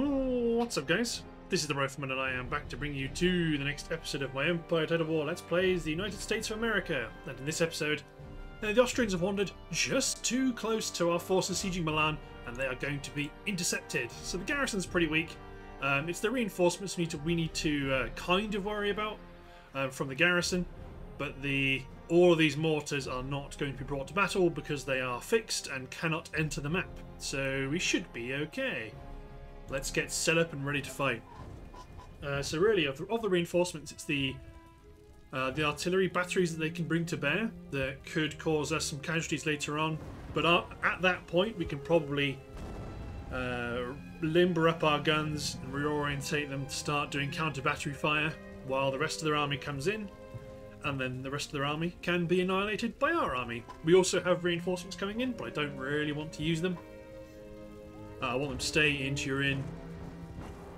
What's up, guys? This is the Rifleman, and I am back to bring you to the next episode of my Empire Total War Let's Plays the United States of America. And in this episode, uh, the Austrians have wandered just too close to our forces sieging Milan, and they are going to be intercepted. So the garrison's pretty weak. Um, it's the reinforcements we need to, we need to uh, kind of worry about um, from the garrison, but the all of these mortars are not going to be brought to battle because they are fixed and cannot enter the map. So we should be okay. Let's get set up and ready to fight. Uh, so really, of the, of the, reinforcements, it's the uh, the artillery batteries that they can bring to bear that could cause us some casualties later on. But at that point, we can probably uh, limber up our guns and reorientate them to start doing counter battery fire while the rest of their army comes in. And then the rest of their army can be annihilated by our army. We also have reinforcements coming in, but I don't really want to use them. Uh, I want them to stay in Turin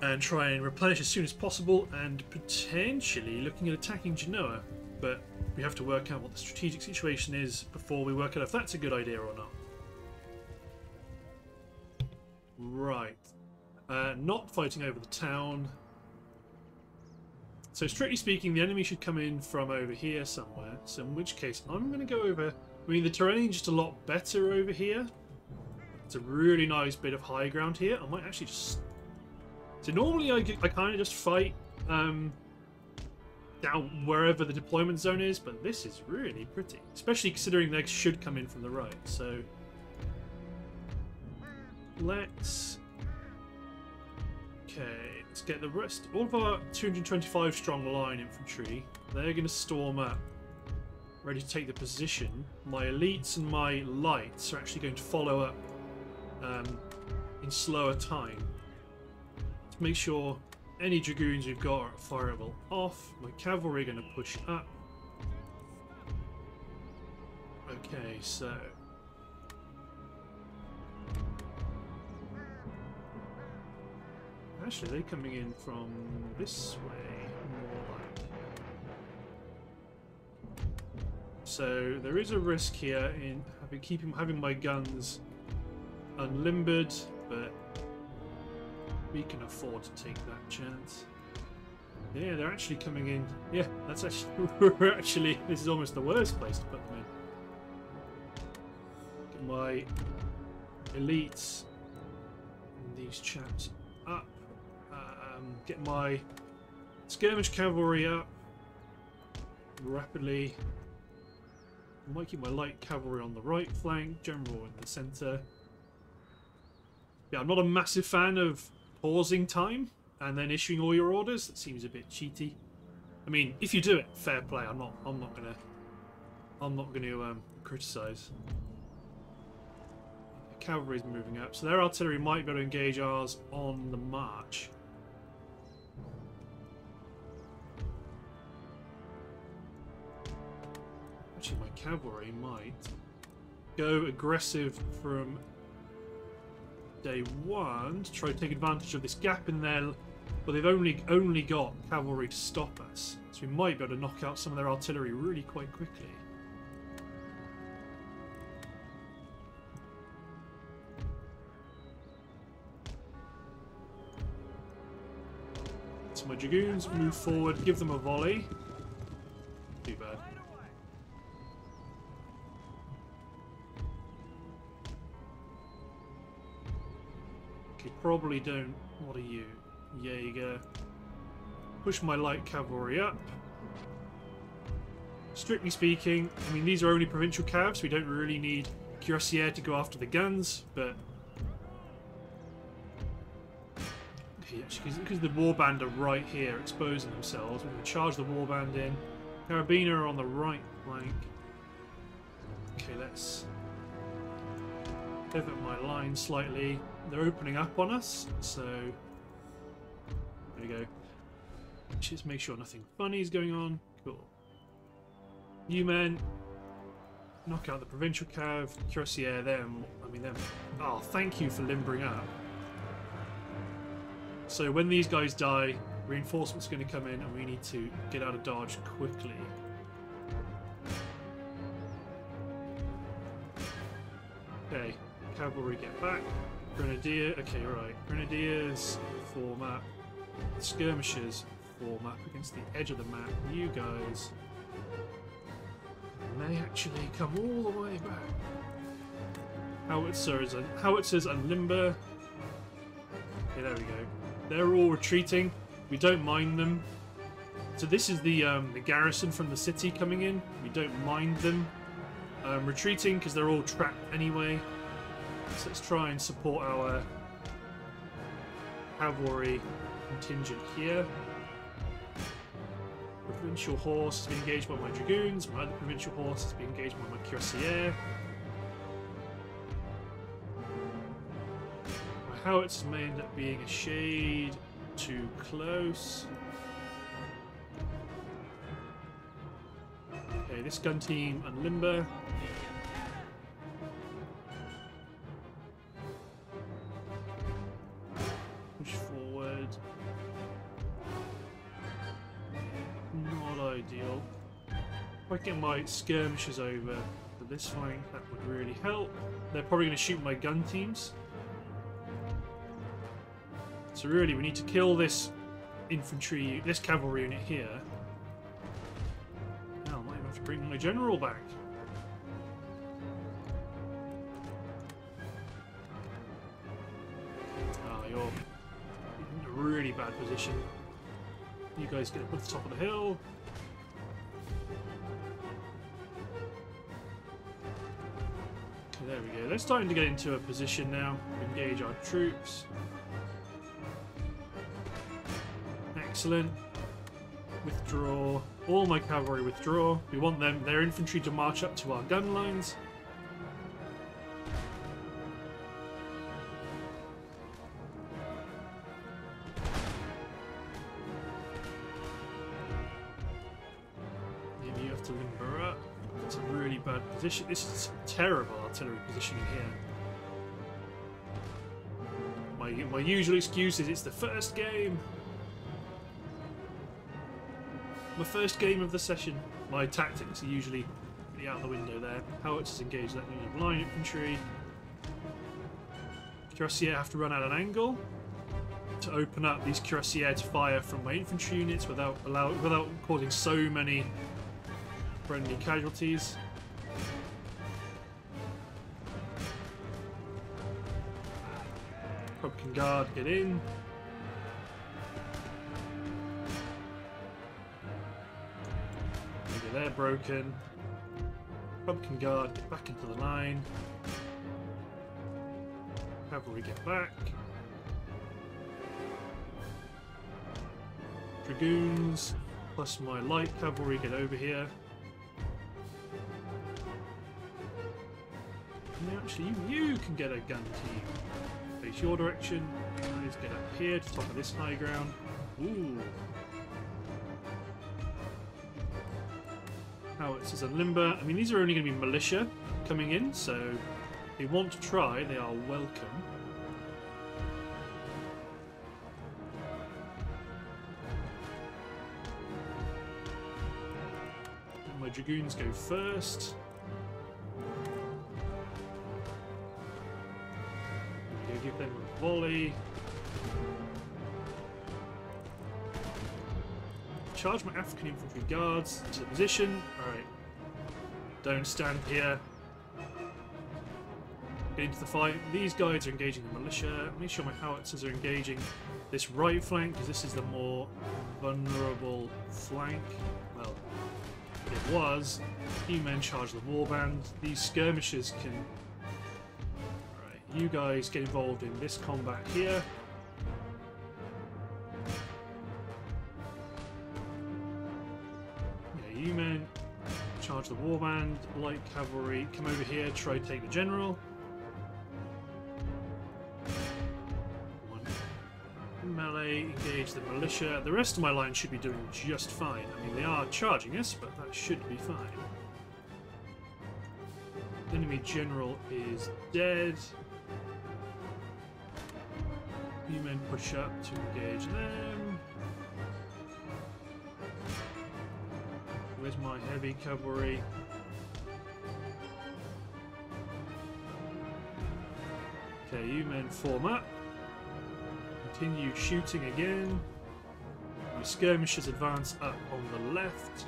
and try and replenish as soon as possible and potentially looking at attacking Genoa. But we have to work out what the strategic situation is before we work out if that's a good idea or not. Right. Uh, not fighting over the town. So strictly speaking, the enemy should come in from over here somewhere. So in which case, I'm going to go over... I mean, the terrain is just a lot better over here. It's a really nice bit of high ground here. I might actually just... So normally I, I kind of just fight um, down wherever the deployment zone is, but this is really pretty. Especially considering they should come in from the right, so... Let's... Okay, let's get the rest... All of our 225 strong line infantry, they're going to storm up ready to take the position. My elites and my lights are actually going to follow up um, in slower time. To make sure any dragoons we've got are fireable off. My cavalry are going to push up. Okay, so... Actually, they're coming in from this way, more like... So there is a risk here in having keeping having my guns unlimbered, but we can afford to take that chance. Yeah, they're actually coming in. Yeah, that's actually we're actually this is almost the worst place to put them in. Get my elites and these chaps up. Um, get my skirmish cavalry up rapidly. I might keep my light cavalry on the right flank, general in the centre. Yeah, I'm not a massive fan of pausing time and then issuing all your orders. That seems a bit cheaty. I mean, if you do it, fair play. I'm not. I'm not gonna. I'm not to um, criticise. The cavalry's moving up, so their artillery might be able to engage ours on the march. Actually, my cavalry might go aggressive from day one to try to take advantage of this gap in there. But they've only only got cavalry to stop us. So we might be able to knock out some of their artillery really quite quickly. So my dragoons move forward, give them a volley. Probably don't... What are you? Jaeger. Push my light cavalry up. Strictly speaking, I mean, these are only provincial calves. We don't really need cuirassiers to go after the guns, but... Because the warband are right here exposing themselves, we can charge the warband in. Carabiner are on the right flank. Okay, let's pivot my line slightly. They're opening up on us, so there we go. Just make sure nothing funny is going on. Cool. You men, knock out the provincial cav, cuirassier them. I mean them. Oh, thank you for limbering up. So when these guys die, reinforcements are going to come in, and we need to get out of dodge quickly. Okay, cavalry get back. Grenadier. Okay, right. Grenadiers form up. Skirmishers form up against the edge of the map. You guys may actually come all the way back. Howitzers and howitzers and limber. Okay, there we go. They're all retreating. We don't mind them. So this is the um, the garrison from the city coming in. We don't mind them um, retreating because they're all trapped anyway. So let's try and support our cavalry contingent here. Provincial horse has been engaged by my dragoons. My other provincial horse has been engaged by my cuirassier. My howitzers may end up being a shade too close. Okay, this gun team and limber. My skirmishers over to this flank, that would really help. They're probably going to shoot my gun teams. So really, we need to kill this infantry, this cavalry unit here. Now I might have to bring my general back. Ah, you're in a really bad position. You guys get up at the top of the hill. There we go. They're starting to get into a position now. Engage our troops. Excellent. Withdraw. All my cavalry withdraw. We want them, their infantry to march up to our gun lines. Bad position. This is terrible artillery positioning here. My, my usual excuse is it's the first game. My first game of the session. My tactics are usually pretty out the window there. Howitzers engage that unit line infantry. Cuirassier have to run at an angle to open up these cuirassier to fire from my infantry units without allow without causing so many friendly casualties. Guard, get in. Maybe they're broken. Pumpkin Guard, get back into the line. Cavalry, get back. Dragoons, plus my light cavalry, get over here. Actually, you can get a gun team. Your direction. Guys, get up here to top of this high ground. Ooh. Howitzers and limber. I mean, these are only going to be militia coming in, so if they want to try, they are welcome. My dragoons go first. Volley. Charge my African infantry guards into the position. Alright. Don't stand here. Get into the fight. These guys are engaging the militia. Make sure my howitzers are engaging this right flank, because this is the more vulnerable flank. Well, it was. You men charge the warband. These skirmishers can you guys get involved in this combat here. Yeah, you men charge the warband, light cavalry, come over here, try to take the general. One melee, engage the militia. The rest of my line should be doing just fine. I mean, they are charging us, but that should be fine. Enemy general is dead. You men push up to engage them. Where's my heavy cavalry? Okay, you men form up. Continue shooting again. The skirmishers advance up on the left.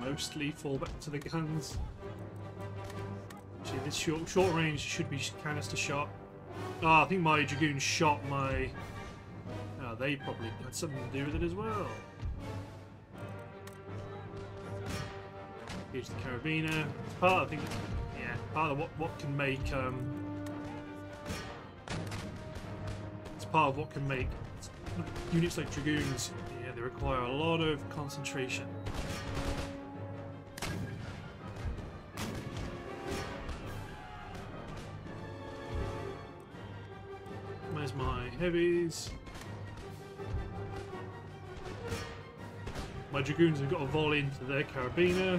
Mostly fall back to the guns. Actually, this short, short range should be canister shot. Oh, I think my dragoon shot my. Oh, they probably had something to do with it as well. Here's the carabiner. Part, I think, yeah, part of what what can make. Um, part of what can make units like dragoons. Yeah, they require a lot of concentration. Where's my heavies? My dragoons have got a volley into their carabiner.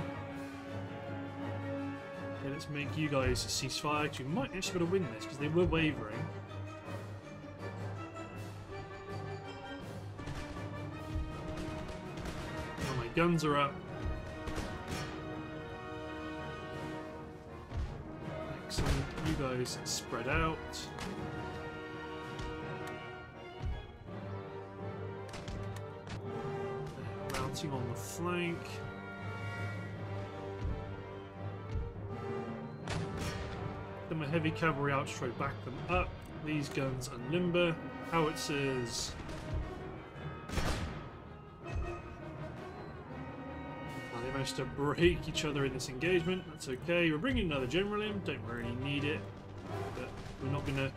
Okay, let's make you guys cease fire. We might actually be able to win this because they were wavering. Guns are up. Excellent. You guys spread out. Mounting on the flank. Then my heavy cavalry outstrode back them up. These guns are limber. Howitzers. Managed to break each other in this engagement. That's okay. We're bringing another general in. Don't really need it. But we're not gonna.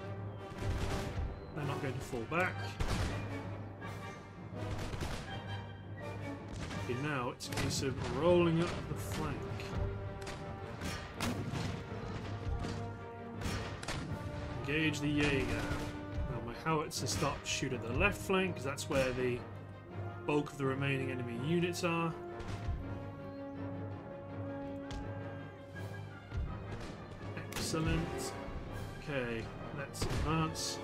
They're not going to fall back. Okay, now it's a case of rolling up the flank. Engage the Jaeger. Now my howitzers start to shoot at the left flank because that's where the bulk of the remaining enemy units are. Excellent. Okay, let's advance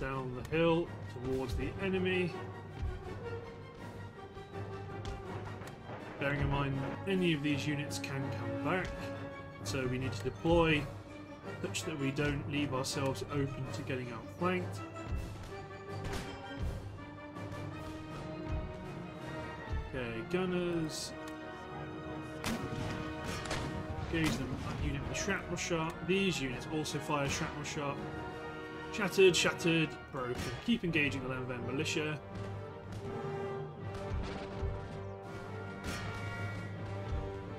down the hill towards the enemy. Bearing in mind any of these units can come back, so we need to deploy such that we don't leave ourselves open to getting outflanked. Okay, gunners. Engage them a unit with shrapnel shot. These units also fire shrapnel shot. Shattered, shattered, broken. Keep engaging the Lanvan militia.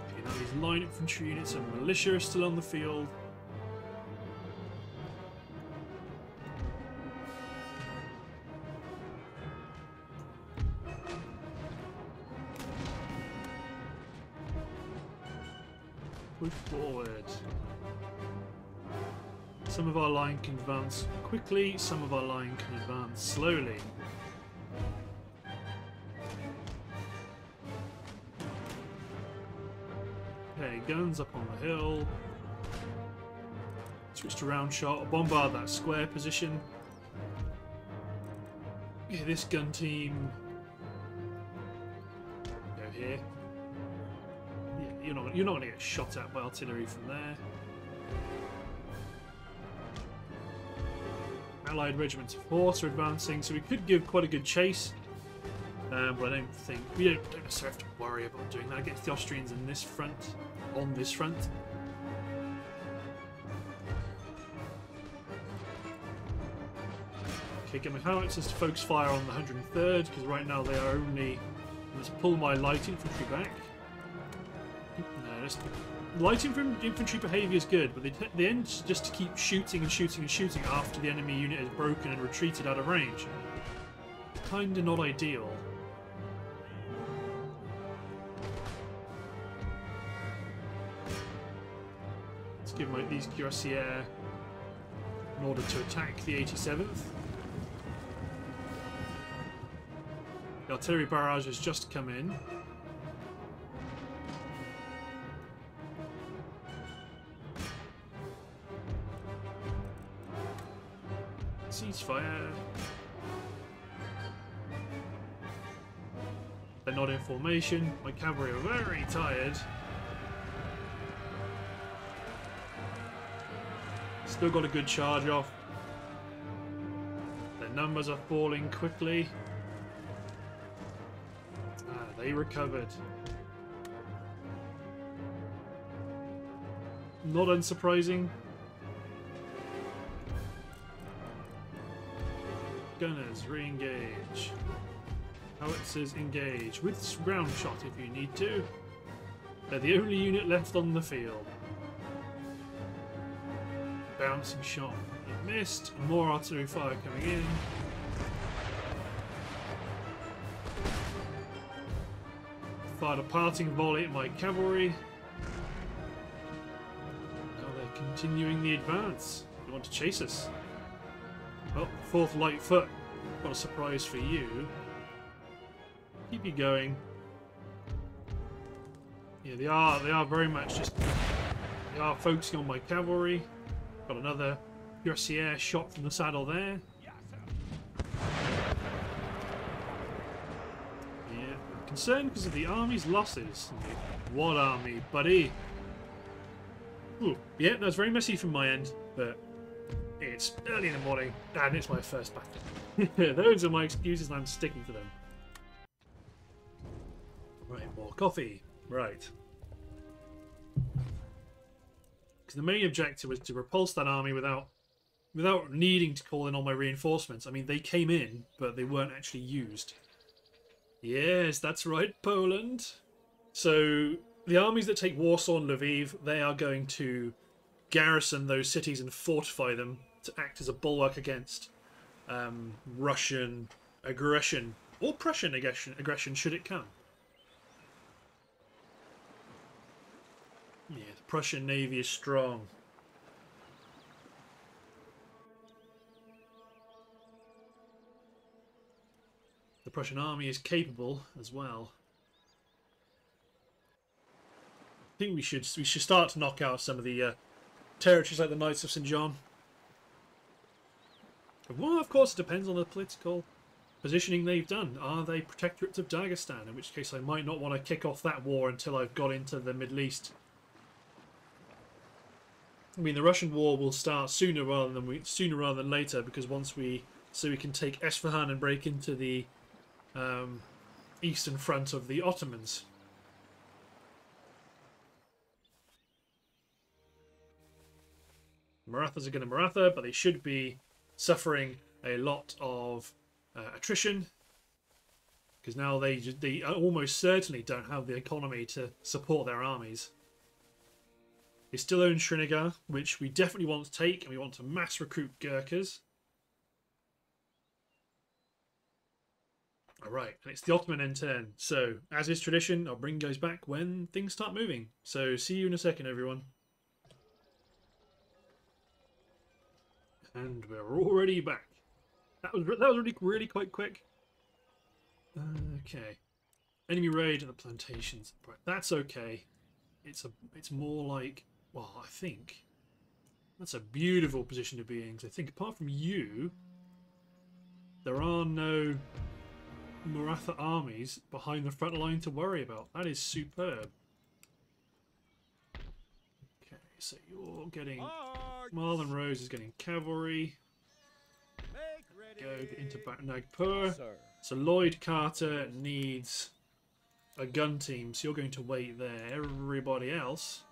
Okay, now these line infantry units and militia are still on the field. Advance quickly, some of our line can advance slowly. Okay, guns up on the hill. Switch to round shot, bombard that square position. Okay, this gun team. Go here. You're not you're not gonna get shot at by artillery from there. Allied regiments of horse are advancing, so we could give quite a good chase. Um, but I don't think we don't, don't necessarily have to worry about doing that against the Austrians in this front, on this front. Okay, get my howitzers to focus fire on the 103rd because right now they are only. Let's pull my light infantry back. No, let's light infantry, infantry behaviour is good, but they, they end just to keep shooting and shooting and shooting after the enemy unit is broken and retreated out of range. Kinda not ideal. Let's give my, these cuirassiers in order to attack the 87th. The artillery barrage has just come in. Ceasefire. They're not in formation. My cavalry are very tired. Still got a good charge off. Their numbers are falling quickly. Ah, they recovered. Not unsurprising. Gunners, re-engage. Howitzers, engage. With round shot if you need to. They're the only unit left on the field. Bouncing shot. You missed. More artillery fire coming in. Fired a parting volley at my cavalry. Now they're continuing the advance. They want to chase us. Fourth light foot. Got a surprise for you. Keep you going. Yeah, they are. They are very much just. They are focusing on my cavalry. Got another cuirassier shot from the saddle there. Yeah, I'm concerned because of the army's losses. What army, buddy? Ooh, yeah, that's very messy from my end, but it's early in the morning and it's my first battle. Those are my excuses and I'm sticking to them. Right, more coffee. Right. Because the main objective was to repulse that army without without needing to call in all my reinforcements. I mean, they came in, but they weren't actually used. Yes, that's right, Poland. So the armies that take Warsaw and Lviv, they are going to garrison those cities and fortify them to act as a bulwark against um, Russian aggression or Prussian aggression, aggression should it come. Yeah, the Prussian navy is strong. The Prussian army is capable as well. I think we should we should start to knock out some of the uh, territories like the Knights of St John. Well, of course, it depends on the political positioning they've done. Are they protectorates of Dagestan? In which case, I might not want to kick off that war until I've got into the Middle East. I mean, the Russian war will start sooner rather than we sooner rather than later because once we so we can take Esfahan and break into the um, eastern front of the Ottomans. Marathas are going to Maratha, but they should be suffering a lot of uh, attrition because now they they almost certainly don't have the economy to support their armies. They still own Srinagar, which we definitely want to take, and we want to mass recruit Gurkhas. Alright, and it's the Ottoman end turn. So, as is tradition, I'll bring guys back when things start moving. So, see you in a second, everyone. And we're already back. That was that was really really quite quick. Okay. Enemy raid at the plantations. Right, that's okay. It's a it's more like well, I think that's a beautiful position to be in. Because I think apart from you, there are no Maratha armies behind the front line to worry about. That is superb. Okay, so you're getting Marlon Rose is getting cavalry. Go into Nagpur. So Lloyd Carter needs a gun team, so you're going to wait there. Everybody else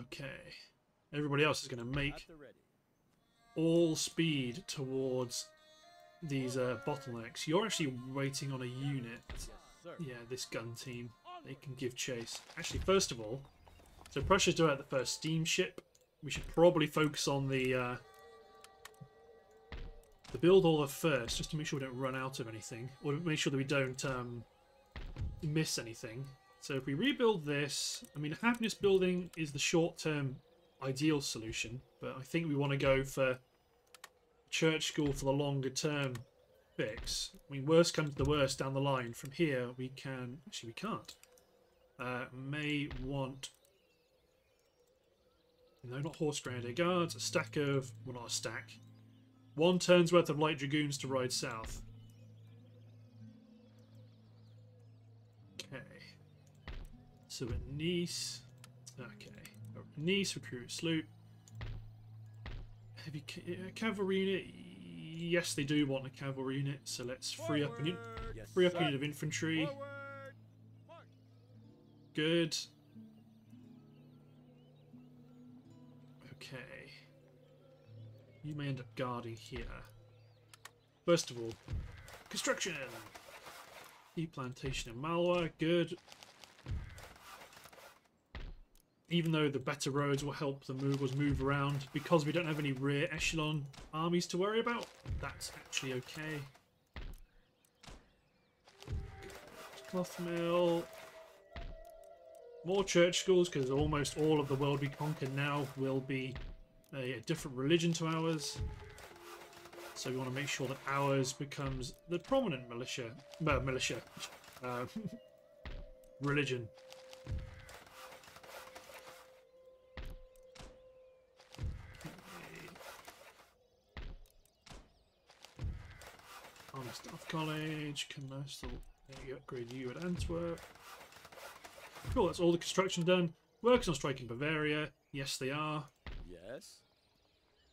Okay. Everybody else is going to make all speed towards these uh, bottlenecks. You're actually waiting on a unit. Yes, yeah, this gun team. They can give chase. Actually, first of all, so Prussia's doing the first steamship. We should probably focus on the uh, the build order first, just to make sure we don't run out of anything, or make sure that we don't um, miss anything. So if we rebuild this, I mean, happiness building is the short-term ideal solution, but I think we want to go for church school for the longer term fix. I mean, worst comes to the worst down the line. From here, we can actually we can't. Uh, may want no, not horse grenadier guards. A stack of well, not a stack. One turn's worth of light dragoons to ride south. Okay. So at Nice. Okay. Nice recruit sloop. Heavy uh, cavalry unit. Yes, they do want a cavalry unit. So let's free up an free up a unit of infantry. Forward. Good. Okay. You may end up guarding here. First of all, construction. Tea plantation in Malwa. Good. Even though the better roads will help the movers move around, because we don't have any rear echelon armies to worry about, that's actually okay. Cloth mill. More church schools, because almost all of the world we conquer now will be a, a different religion to ours. So we want to make sure that ours becomes the prominent militia, militia, uh, religion. Army Staff College, commercial, you upgrade you at Antwerp. Cool, that's all the construction done. Works on striking Bavaria. Yes, they are. Yes.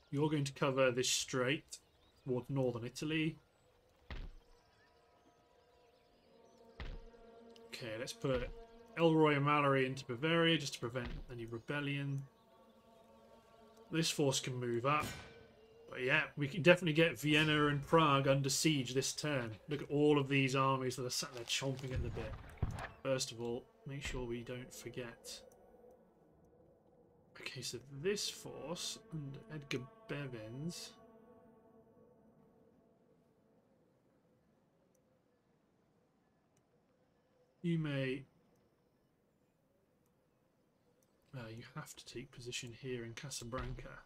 You're going to cover this strait toward northern Italy. Okay, let's put Elroy and Mallory into Bavaria just to prevent any rebellion. This force can move up. But yeah, we can definitely get Vienna and Prague under siege this turn. Look at all of these armies that are sat there chomping at the bit. First of all, make sure we don't forget. Okay, so this force under Edgar Bevins. You may. Uh, you have to take position here in Casablanca.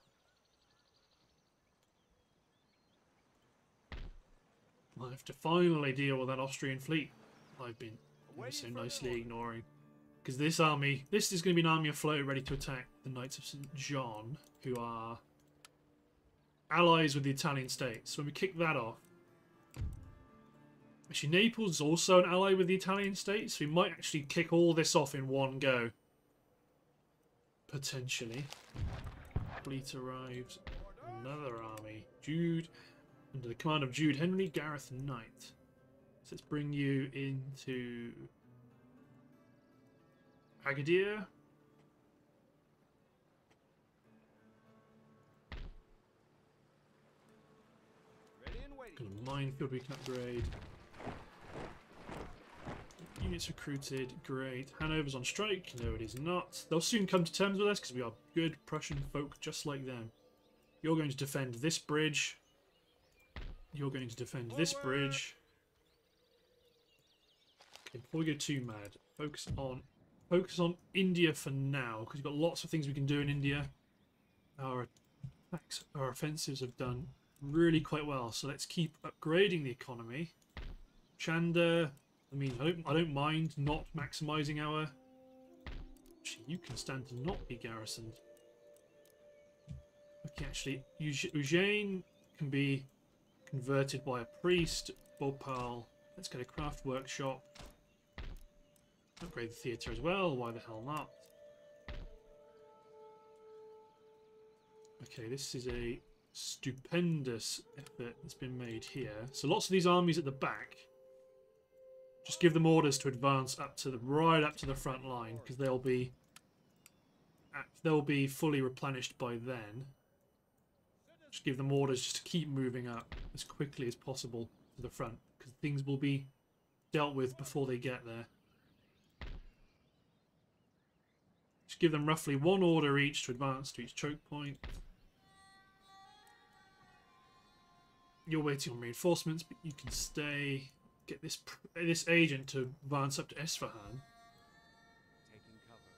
I have to finally deal with that Austrian fleet I've been so nicely ignoring. Because this army, this is going to be an army afloat ready to attack the Knights of St. John, who are allies with the Italian states. So when we kick that off, actually Naples is also an ally with the Italian states, so we might actually kick all this off in one go. Potentially. Fleet arrived. Another army. Jude, under the command of Jude Henry Gareth Knight. So let's bring you into Agadir. Got a minefield we can upgrade. Units recruited, great. Hanover's on strike, no it is not. They'll soon come to terms with us because we are good Prussian folk just like them. You're going to defend this bridge. You're going to defend this bridge. Okay, before we go too mad, focus on focus on India for now because we've got lots of things we can do in India. Our attacks, our offensives have done really quite well, so let's keep upgrading the economy. Chanda, I mean, I don't, I don't mind not maximising our. Actually, you can stand to not be garrisoned. Okay, actually, Eug- Eugene can be converted by a priest. Bhopal. Let's get a craft workshop. Upgrade the theatre as well. Why the hell not? Okay, this is a stupendous effort that's been made here. So lots of these armies at the back. Just give them orders to advance up to the right up to the front line because they'll be they'll be fully replenished by then. Just give them orders just to keep moving up as quickly as possible to the front because things will be dealt with before they get there. Just give them roughly one order each to advance to each choke point. You're waiting on reinforcements, but you can stay. Get this this agent to advance up to Esfahan. Taking cover.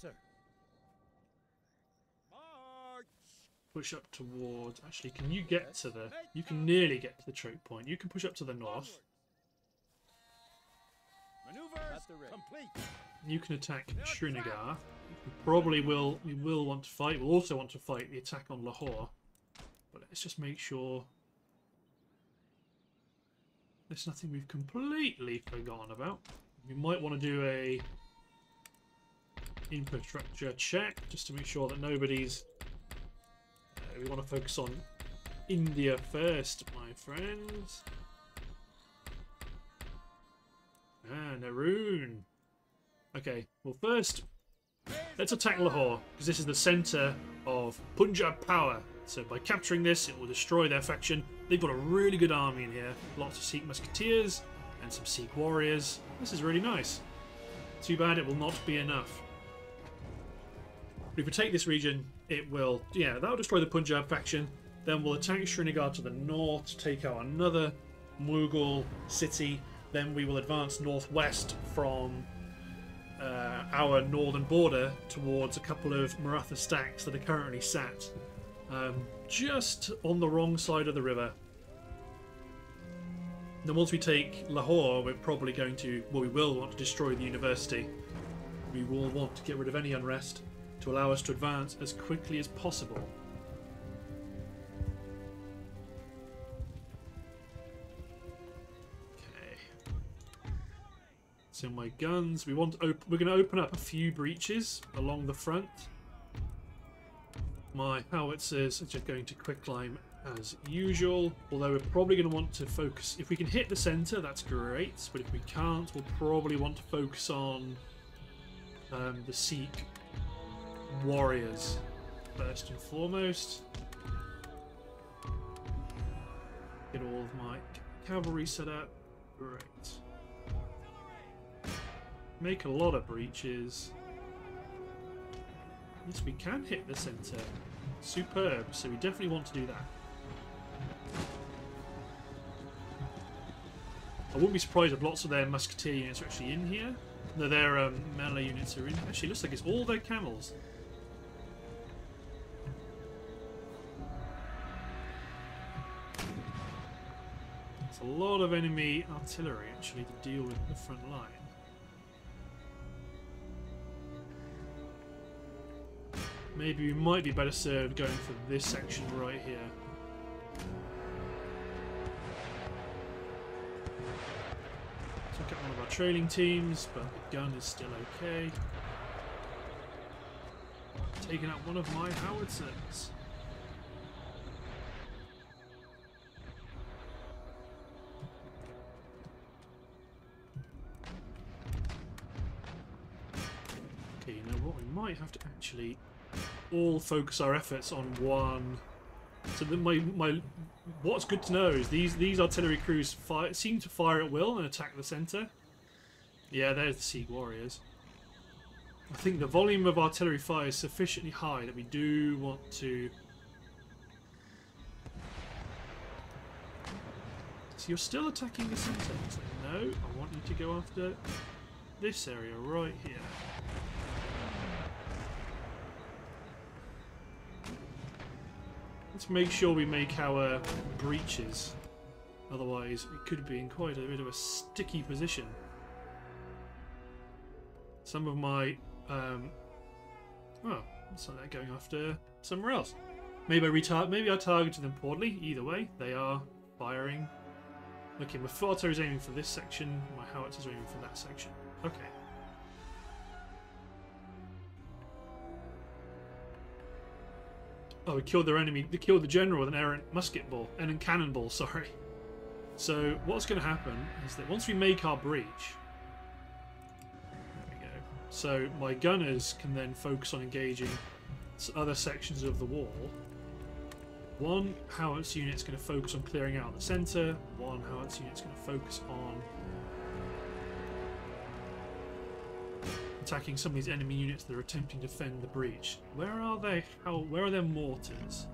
Sir. March. push up towards. Actually, can you get to the? You can nearly get to the choke point. You can push up to the north. Maneuvers At the ready. complete. You can attack Srinagar. We probably will. We will want to fight. We'll also want to fight the attack on Lahore. But let's just make sure there's nothing we've completely forgotten about. We might want to do a infrastructure check just to make sure that nobody's. Uh, we want to focus on India first, my friends. Ah, Naroon. Okay, well first, let's attack Lahore, because this is the centre of Punjab power. So by capturing this, it will destroy their faction. They've got a really good army in here. Lots of Sikh musketeers and some Sikh warriors. This is really nice. Too bad it will not be enough. But if we take this region, it will, yeah, that'll destroy the Punjab faction. Then we'll attack Srinagar to the north to take out another Mughal city. Then we will advance northwest from uh, our northern border towards a couple of Maratha stacks that are currently sat um, just on the wrong side of the river. Then once we take Lahore, we're probably going to, well, we will want to destroy the university. We will want to get rid of any unrest to allow us to advance as quickly as possible. My guns, we want we're going to open up a few breaches along the front. My howitzers are just going to quicklime as usual, although we're probably going to want to focus. If we can hit the centre, that's great, but if we can't, we'll probably want to focus on um, the Sikh warriors first and foremost. Get all of my cavalry set up. Great. Make a lot of breaches. Yes, we can hit the centre. Superb. So we definitely want to do that. I wouldn't be surprised if lots of their musketeer units are actually in here. No, their um, melee units are in. Actually, looks like it's all their camels. It's a lot of enemy artillery actually to deal with the front line. Maybe we might be better served going for this section right here. Took out one of our trailing teams, but the gun is still okay. Taking out one of my howitzers. Okay, you know what? We might have to actually all focus our efforts on one. So my my what's good to know is these these artillery crews fire, seem to fire at will and attack the centre. Yeah, there's the Sikh warriors. I think the volume of artillery fire is sufficiently high that we do want to. So you're still attacking the centre? Like, no, I want you to go after this area right here. Let's make sure we make our breaches. Otherwise, we could be in quite a bit of a sticky position. Some of my... Um, oh, so they're going after somewhere else. Maybe I, retar maybe I targeted them poorly. Either way, they are firing. Okay, my Forto is aiming for this section. My howitzer is aiming for that section. Okay. Oh, killed their enemy. They killed the general with an errant musket ball and a cannonball. Sorry. So what's going to happen is that once we make our breach, there we go. So my gunners can then focus on engaging other sections of the wall. One howitzer unit's going to focus on clearing out the centre. One howitzer unit's going to focus on attacking some of these enemy units that are attempting to defend the breach. Where are they? How? Where are their mortars?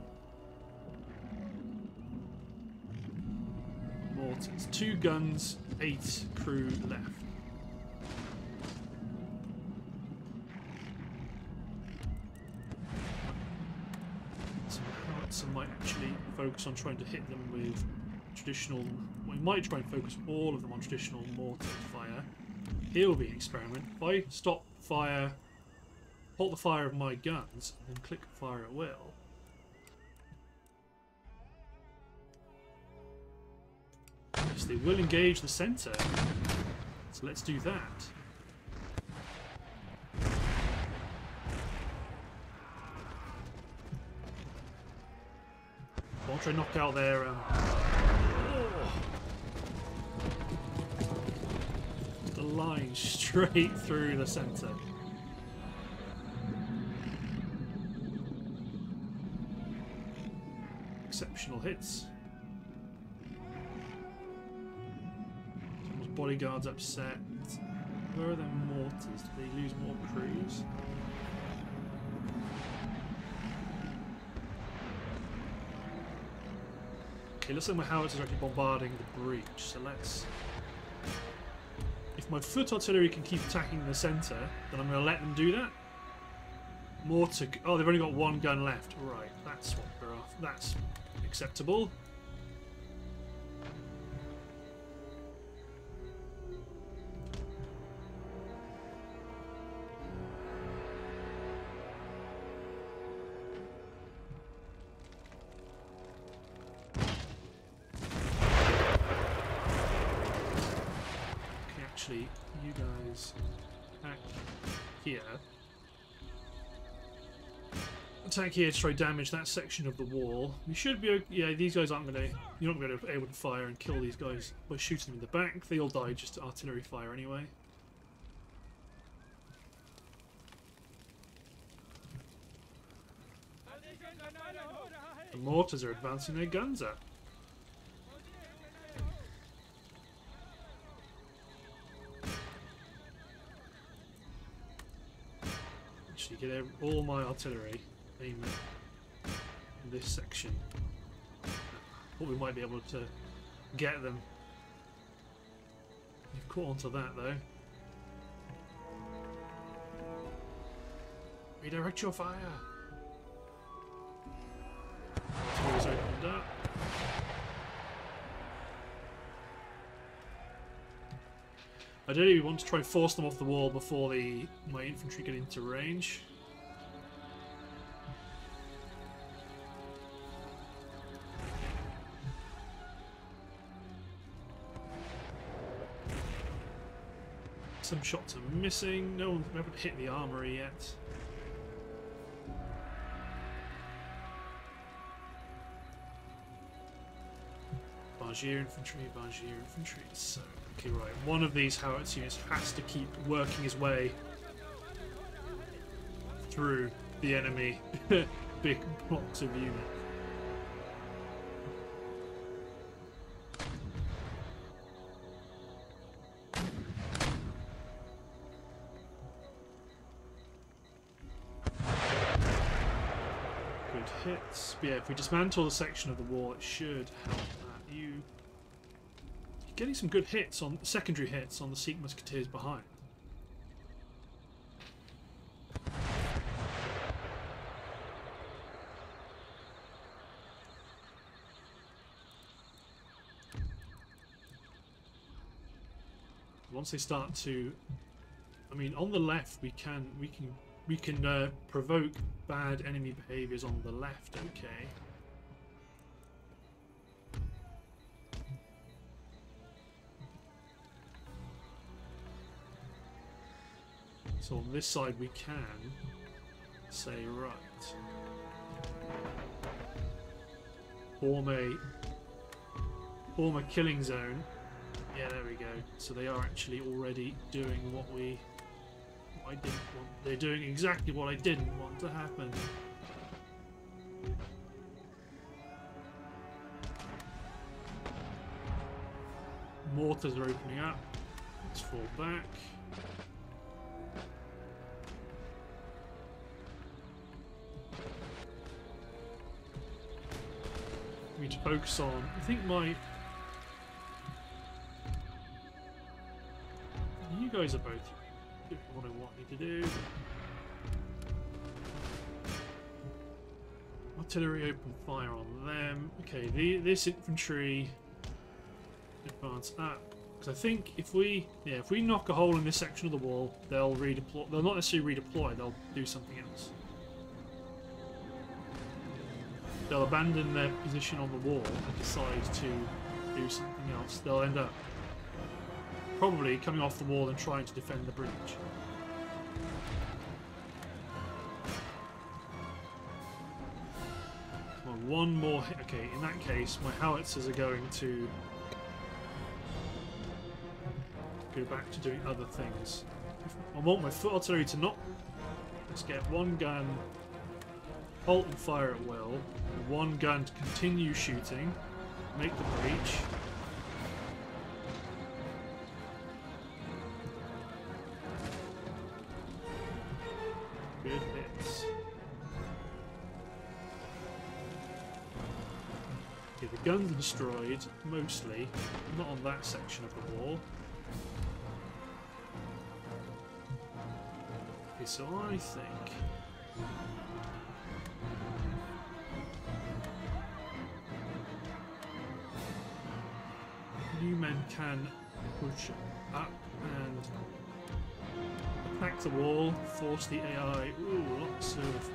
Mortars. Two guns, eight crew left. Some helps and might actually focus on trying to hit them with traditional. We might try and focus all of them on traditional mortar fire. Here will be an experiment. If I stop fire, halt the fire of my guns, and then click fire at will. Yes, they will engage the centre. So let's do that. I'll try knock out their. Um, line straight through the centre. Exceptional hits. Someone's bodyguards upset. Where are their mortars? Do they lose more crews? Okay, looks like my howitzers are actually bombarding the breach, so let's... My foot artillery can keep attacking the centre, then I'm going to let them do that. More Mortar... Oh, they've only got one gun left. Right, that's what we're off. That's acceptable. Attack here to try damage that section of the wall. We should be. o- Yeah, these guys aren't gonna. You're not gonna be able to fire and kill these guys by shooting them in the back. They all die just to artillery fire anyway. The mortars are advancing their guns up. Actually, get all my artillery at this section. Thought we might be able to get them. You've caught onto that though. Redirect your fire. Artillery's opened up. Ideally, we want to try and force them off the wall before the my infantry get into range. Some shots are missing. No one's to hit the armory yet. Bargier infantry, Bargier infantry. So, okay, right. One of these howitzer units has to keep working his way through the enemy big blocks of units. Good hits. But yeah, if we dismantle the section of the wall, it should help that. You you're getting some good hits on secondary hits on the Sikh musketeers behind. Once they start to, I mean, on the left we can we can we can uh, provoke bad enemy behaviors on the left. Okay. So on this side we can say right. Form a form a killing zone. Yeah, there we go. So they are actually already doing what we I didn't want. They're doing exactly what I didn't want to happen. Mortars are opening up. Let's fall back. We need to focus on. I think my. You guys are both doing what I want you to do. artillery open fire on them. Okay, the, this infantry advance up. Because I think if we, yeah, if we knock a hole in this section of the wall, they'll redeploy. They'll not necessarily redeploy. They'll do something else. They'll abandon their position on the wall and decide to do something else. They'll end up probably coming off the wall and trying to defend the breach. Come on, one more hit. Okay, in that case, my howitzers are going to go back to doing other things. I want my foot artillery to not. Let's get one gun, halt and fire at will, one gun to continue shooting, make the breach. Good hits. Okay, the guns destroyed, mostly. Not on that section of the wall. Okay, so I think... New men can push the wall, force the AI. Ooh, lots of...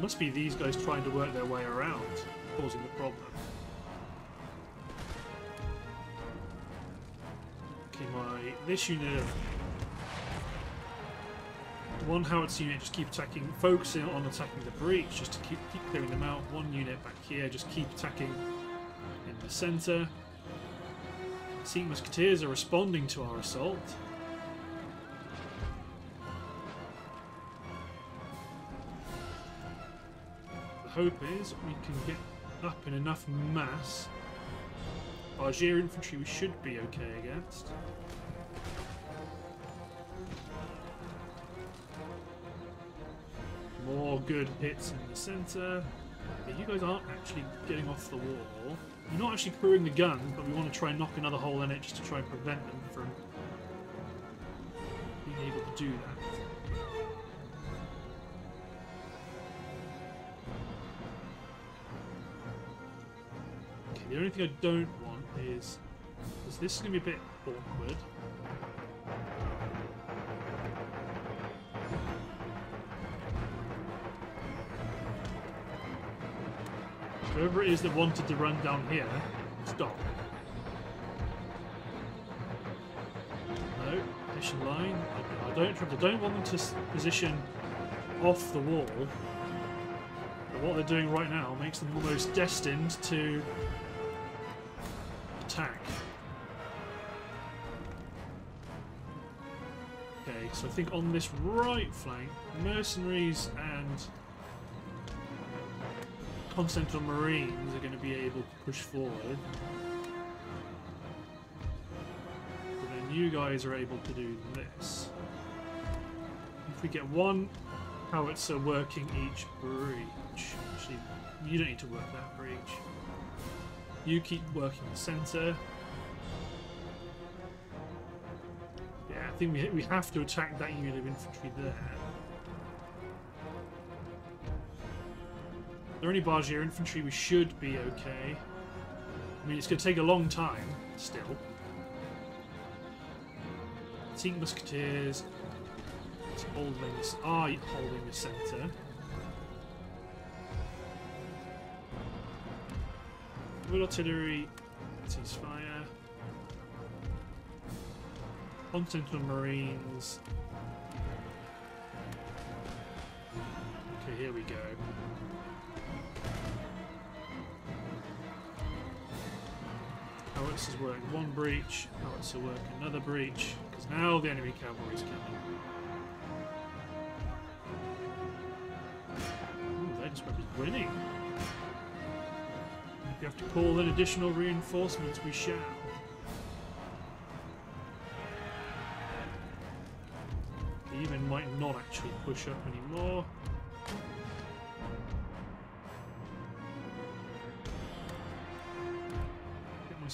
Must be these guys trying to work their way around, causing the problem. Okay, my this unit one howitzer unit just keep attacking, focusing on attacking the breach, just to keep keep clearing them out. One unit back here, just keep attacking in the centre. Sikh musketeers are responding to our assault. The hope is we can get up in enough mass. Bargier infantry we should be okay against. More good hits in the centre. You guys aren't actually getting off the wall. You're not actually crewing the gun, but we want to try and knock another hole in it just to try and prevent them from being able to do that. Okay, the only thing I don't want is... is this is going to be a bit awkward. It is that wanted to run down here, stop. No, position line. I, I don't. I don't want them to position off the wall. But what they're doing right now makes them almost destined to attack. Okay, so I think on this right flank, mercenaries and Continental Marines are going to be able to push forward. But then you guys are able to do this. If we get one howitzer working each breach, actually, you don't need to work that breach. You keep working the centre. Yeah, I think we, we have to attack that unit of infantry there. They're only Bargier infantry, we should be okay. I mean, it's going to take a long time, still. Sikh Musketeers it's holding, are ah, holding the centre. Wood artillery, ceasefire. Continental Marines. Okay, here we go. Howitzers work one breach, howitzer work another breach, because now the enemy cavalry is coming. Ooh, they just be winning. If you have to call in additional reinforcements, we shall. Even might not actually push up anymore.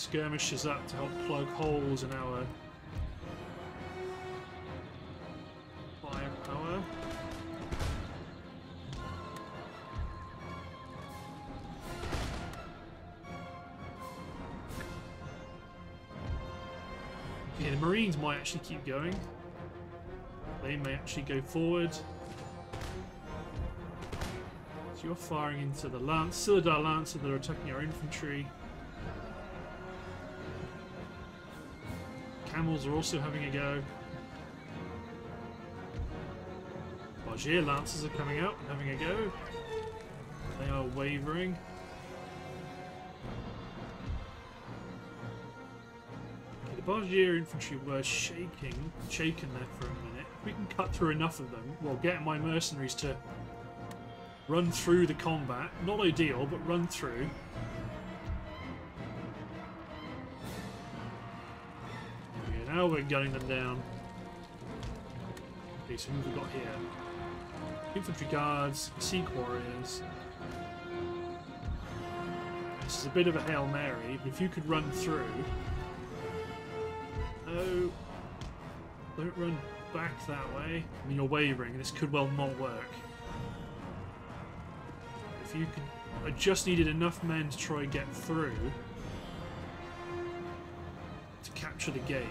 skirmishers up to help plug holes in our firepower. Yeah, the marines might actually keep going. They may actually go forward. So you're firing into the Lance, Citadel and that are attacking our infantry. Camels are also having a go. Oh, Bargier Lancers are coming out having a go. They are wavering. Okay, the Bargier infantry were shaking, shaken there for a minute. If we can cut through enough of them, well, get my mercenaries to run through the combat. Not ideal, but run through. We're gunning them down. Okay, so who have we got here? Infantry guards, Sikh warriors. This is a bit of a Hail Mary, but if you could run through... No. Don't run back that way. I mean, you're wavering. This could well not work. If you could... I just needed enough men to try and get through to capture the gate.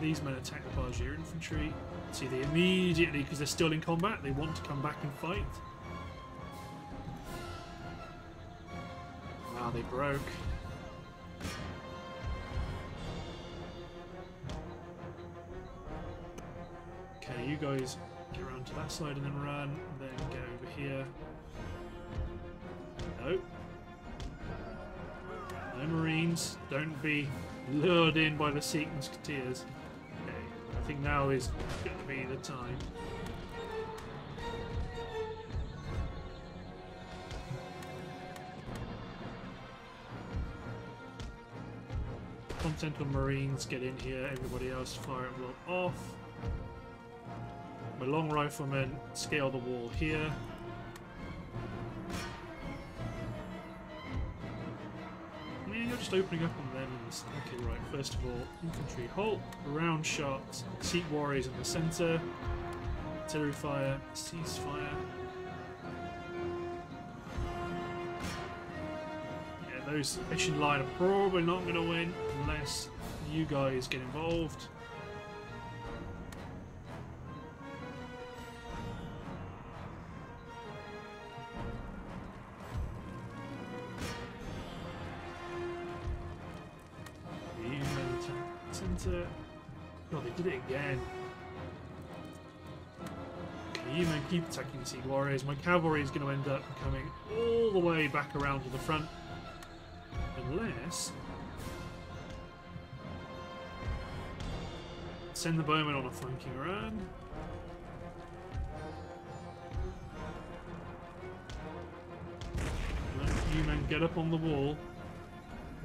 These men attack the Bargier infantry. See, they immediately, because they're still in combat, they want to come back and fight. Wow, they broke. Okay, you guys get around to that side and then run, then go over here. No. No Marines. Don't be lured in by the Sikh Musketeers. I think now is going to be the time. Continental Marines get in here, everybody else fire it well off. My long riflemen scale the wall here. Yeah, you're just opening up Okay, right. First of all, infantry halt, round shot, Sikh warriors in the centre, artillery fire, ceasefire. Yeah, those mission line are probably not going to win unless you guys get involved. You men keep attacking the Sikh warriors. My cavalry is going to end up coming all the way back around to the front. Unless... Send the bowmen on a flanking run. Let you men get up on the wall.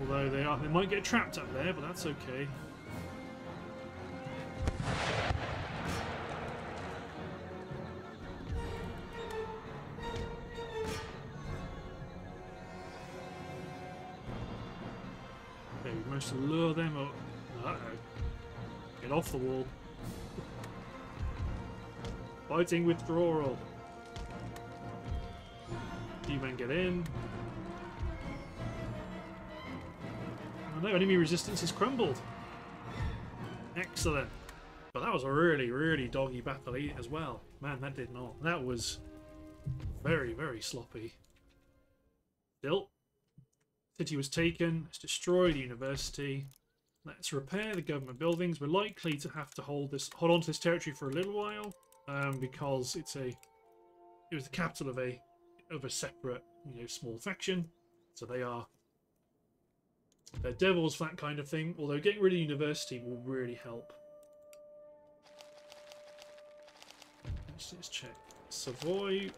Although they are, they might get trapped up there, but that's okay. To lure them up. Uh-oh. Get off the wall. Fighting withdrawal. You men get in. Oh no, enemy resistance has crumbled. Excellent. But that was a really, really doggy battle as well. Man, that did not. That was very, very sloppy. Still, city was taken. Let's destroy the university. Let's repair the government buildings. We're likely to have to hold this, hold on to this territory for a little while, um, because it's a, it was the capital of a, of a separate, you know, small faction. So they are they're devils for that kind of thing, although getting rid of university will really help. Let's just check. Savoy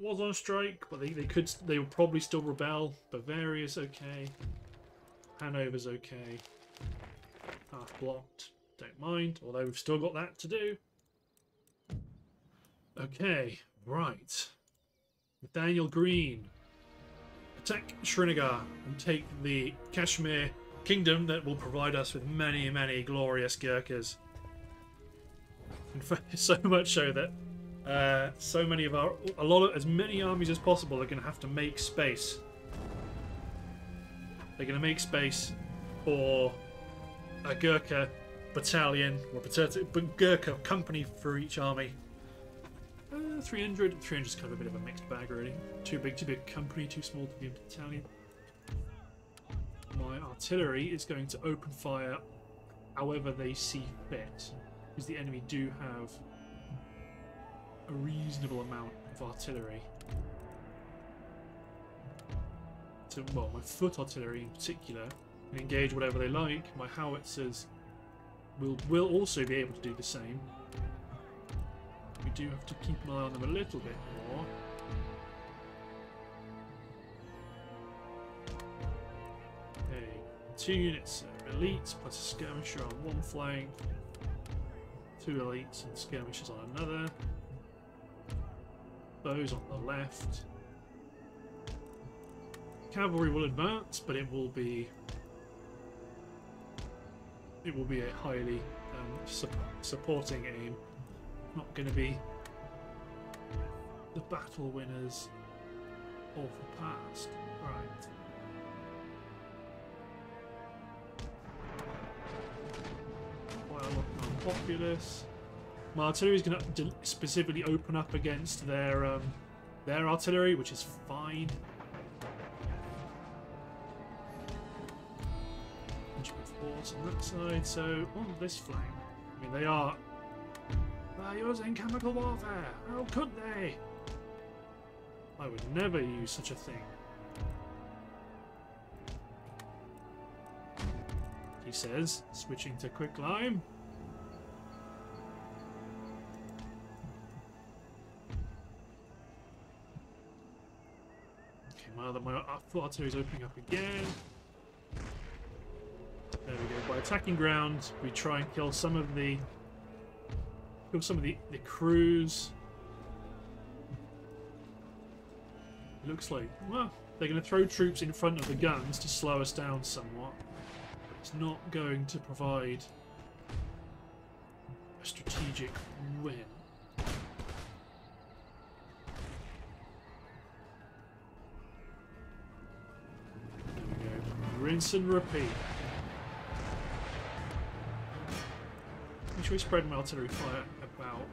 was on strike, but they, they could they will probably still rebel. Bavaria's okay. Hanover's okay. Half blocked. Don't mind, although we've still got that to do. Okay, right. Daniel Green attack Srinagar and take the Kashmir kingdom that will provide us with many, many glorious Gurkhas. In fact, so much so that uh, so many of our, a lot of, as many armies as possible are going to have to make space. They're going to make space for a Gurkha battalion or battalion, Gurkha company for each army. Uh, 300. 300 is kind of a bit of a mixed bag, really. Too big to be a company, too small to be a battalion. My artillery is going to open fire however they see fit, because the enemy do have a reasonable amount of artillery. To, well, my foot artillery in particular can engage whatever they like. My howitzers will will also be able to do the same. We do have to keep an eye on them a little bit more. Two units of elites plus a skirmisher on one flank, two elites and skirmishers on another. Those on the left. Cavalry will advance, but it will be it will be a highly um, su supporting aim. Not going to be the battle winners of the past. Right. Well, populace. My artillery is going to specifically open up against their um, their artillery, which is fine. force on that side, so on this flank. I mean, they are. They're using chemical warfare. How could they? I would never use such a thing. He says, switching to quicklime. My other my artillery is opening up again. There we go. By attacking ground, we try and kill some of the kill some of the, the crews. It looks like well, they're going to throw troops in front of the guns to slow us down somewhat. It's not going to provide a strategic win. Rinse and repeat. Should we spread my artillery fire about?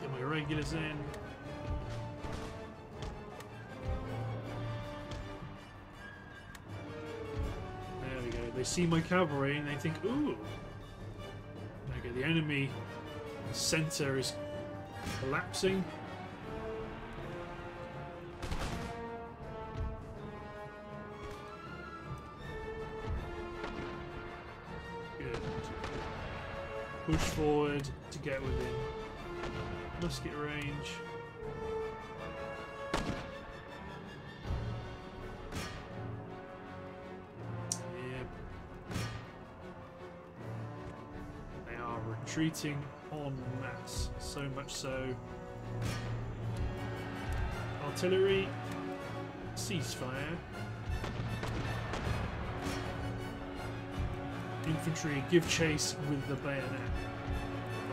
Get my regulars in. There we go. They see my cavalry and they think, ooh. The enemy center is collapsing. Good. Push forward to get within musket range. Retreating en masse. So much so. Artillery, ceasefire. Infantry, give chase with the bayonet.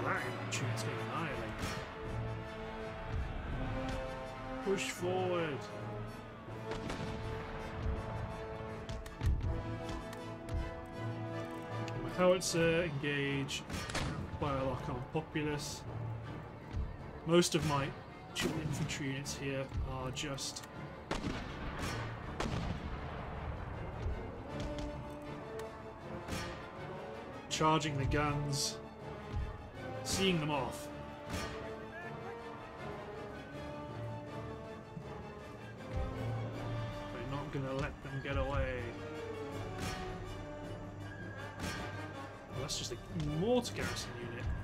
Well, annihilated. Push forward. My howitzer, uh, engage fire lock on populace. Most of my infantry units here are just charging the guns, seeing them off.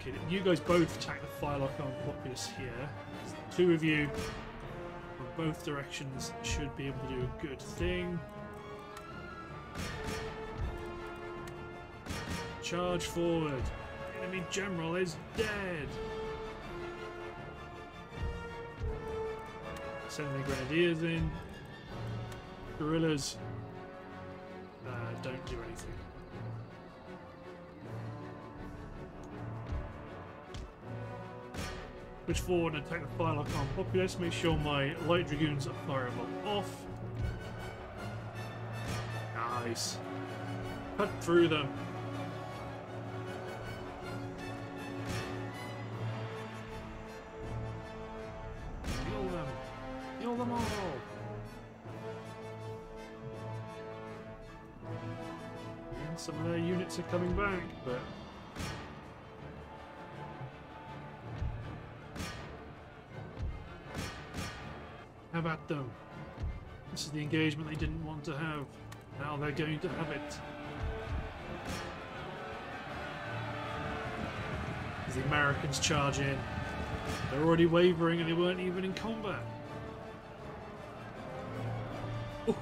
Okay, you guys both attack the firelock on populace here. Two of you from both directions should be able to do a good thing. Charge forward. Enemy general is dead. Send the grenadiers in. Guerrillas uh, don't do anything. Push forward and attack the Firelock armed populace. Make sure my light dragoons are fireable off. Nice. Cut through them. Kill them. Kill them all. And some of their units are coming back, but Them? This is the engagement they didn't want to have. Now they're going to have it. As the Americans charge in. They're already wavering and they weren't even in combat.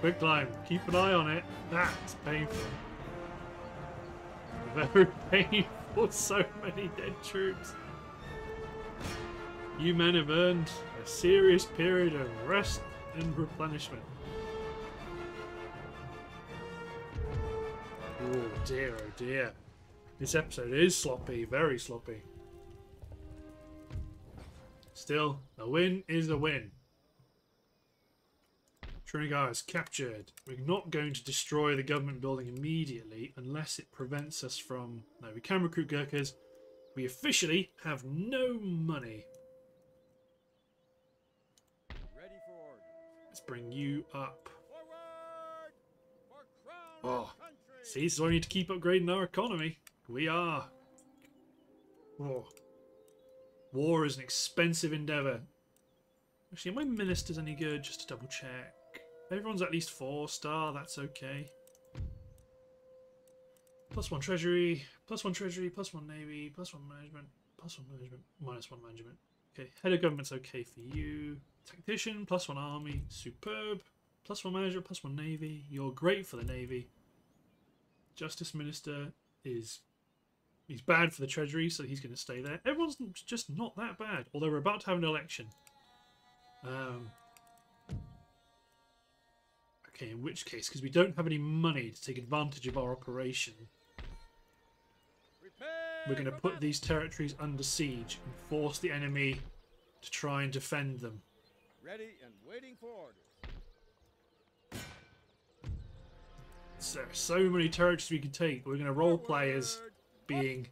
Quicklime. Keep an eye on it. That's painful. Very painful. So many dead troops. You men have earned a serious period of rest and replenishment. Oh dear, oh dear. This episode is sloppy, very sloppy. Still, a win is a win. Srinagar is captured. We're not going to destroy the government building immediately unless it prevents us from... No, we can recruit Gurkhas. We officially have no money. Ready for. Let's bring you up. Forward! For crown Oh, and country! See, so I need to keep upgrading our economy. We are. Oh. War is an expensive endeavour. Actually, are my ministers any good? Just to double check. Everyone's at least four star, that's okay. Plus one treasury, plus one treasury, plus one navy, plus one management, plus one management, minus one management. Okay, head of government's okay for you. Tactician, plus one army, superb. Plus one manager, plus one navy. You're great for the navy. Justice Minister is he's bad for the Treasury, so he's going to stay there. Everyone's just not that bad, although we're about to have an election. Um, okay, in which case, because we don't have any money to take advantage of our operation, we're going to put these territories under siege and force the enemy to try and defend them. Ready and waiting for orders. So, so many territories we can take. But we're going to role play as being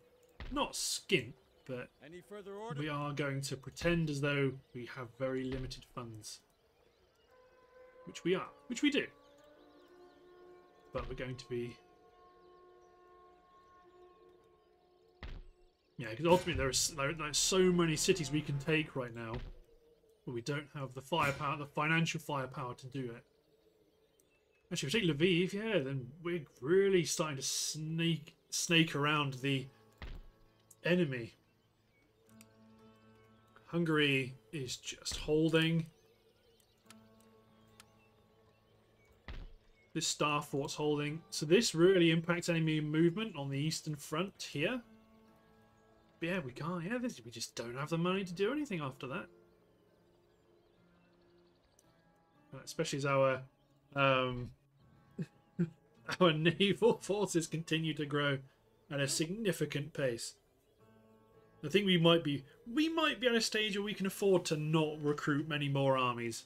not skint, but Any further we are going to pretend as though we have very limited funds. Which we are. Which we do. But we're going to be... Yeah, because ultimately there is there, there's so many cities we can take right now, but we don't have the firepower, the financial firepower to do it. Actually, if we take Lviv, yeah, then we're really starting to snake snake around the enemy. Hungary is just holding. This star fort's holding. So this really impacts enemy movement on the eastern front here. But yeah, we can't. Yeah, this, we just don't have the money to do anything after that. Especially as our um, our naval forces continue to grow at a significant pace. I think we might be we might be at a stage where we can afford to not recruit many more armies.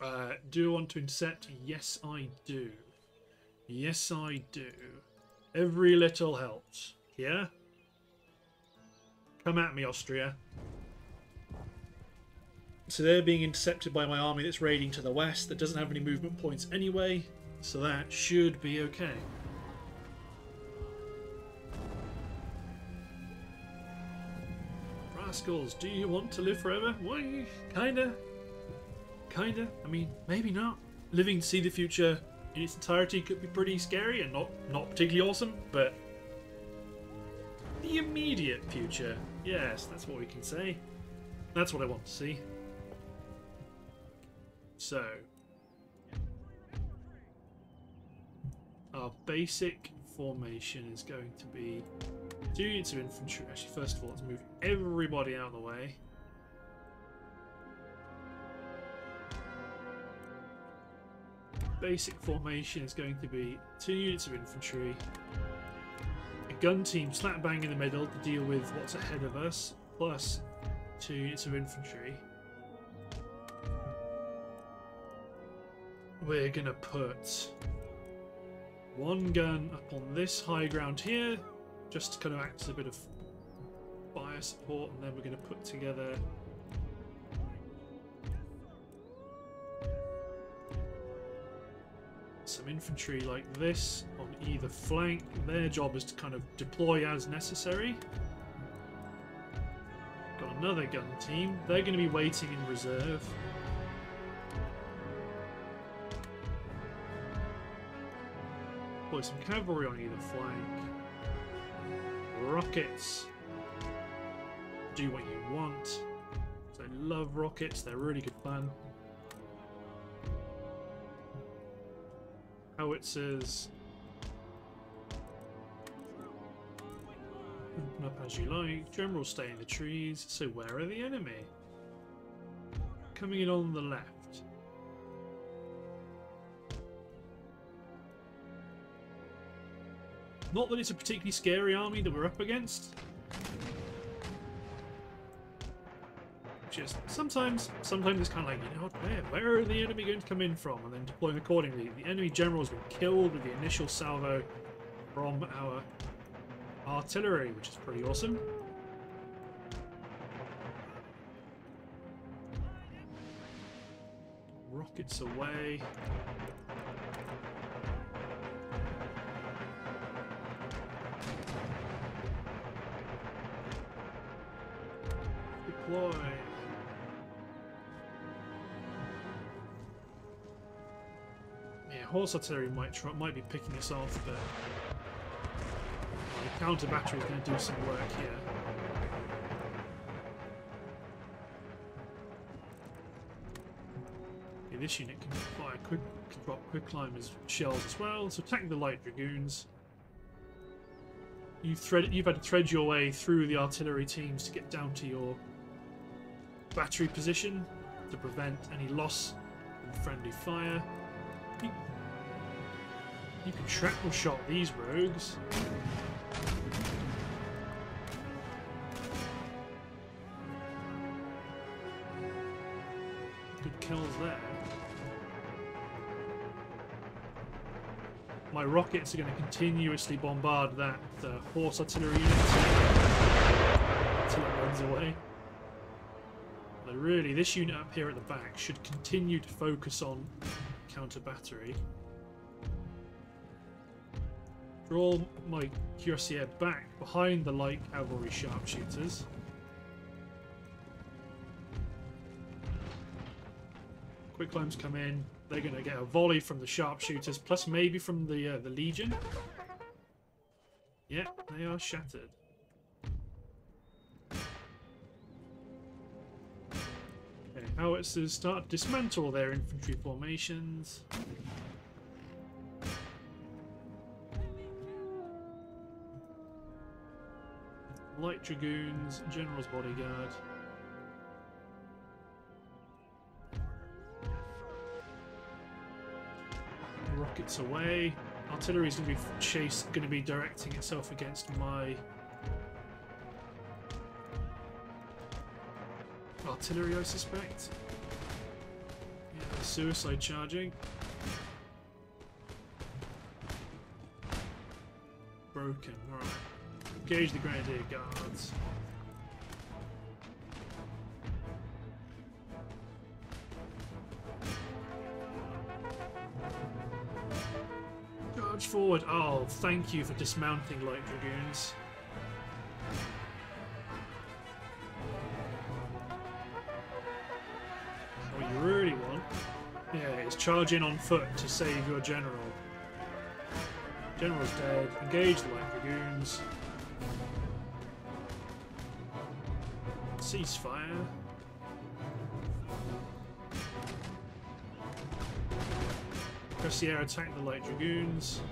Uh, do want to intercept? Yes, I do. Yes, I do. Every little helps. Yeah? Come at me, Austria. So they're being intercepted by my army that's raiding to the west that doesn't have any movement points anyway, so that should be okay. Rascals, do you want to live forever? Well, kinda. Kinda. I mean, maybe not. Living to see the future in its entirety could be pretty scary and not, not particularly awesome, but the immediate future, yes, that's what we can say. That's what I want to see. So, our basic formation is going to be Two units of infantry. Actually, first of all, let's move everybody out of the way. Basic formation is going to be two units of infantry, a gun team slap bang in the middle to deal with what's ahead of us, plus two units of infantry. We're gonna put one gun up on this high ground here, just to kind of act as a bit of fire support, and then we're gonna put together some infantry like this on either flank. Their job is to kind of deploy as necessary. Got another gun team. They're going to be waiting in reserve. Deploy some cavalry on either flank. Rockets. Do what you want. I love rockets, they're really good fun. Howitzers. Open up as you like. General stay in the trees. So where are the enemy? Coming in on the left. Not that it's a particularly scary army that we're up against. Just sometimes, sometimes it's kind of like, you know where, where are the enemy going to come in from? And then deploying accordingly. The enemy general has been killed with the initial salvo from our artillery, which is pretty awesome. Rockets away. Deploy. Horse artillery might try, might be picking us off, but the counter battery is going to do some work here. Okay, this unit can fire quick, can drop quick climbers shells as well. So attack the light dragoons. You've threaded, you've had to thread your way through the artillery teams to get down to your battery position to prevent any loss from friendly fire. You, can shrapnel shot these rogues. Good kills there. My rockets are going to continuously bombard that uh, horse artillery unit until it runs away. But really, this unit up here at the back should continue to focus on counter battery. Draw my cuirassier back behind the light cavalry sharpshooters. Quick climbs come in. They're going to get a volley from the sharpshooters, plus maybe from the uh, the legion. Yeah, they are shattered. Okay, howitzers start dismantle their infantry formations. Light Dragoons, General's Bodyguard. Rockets away. Artillery is going to be chased, going to be directing itself against my artillery, I suspect. Yeah, suicide charging. Broken. Engage the Grenadier Guards. Charge forward. Oh, thank you for dismounting Light Dragoons. What you really want, yeah, is charge in on foot to save your general. General's dead. Engage the Light Dragoons. Ceasefire. Cuirassier attack the Light Dragoons.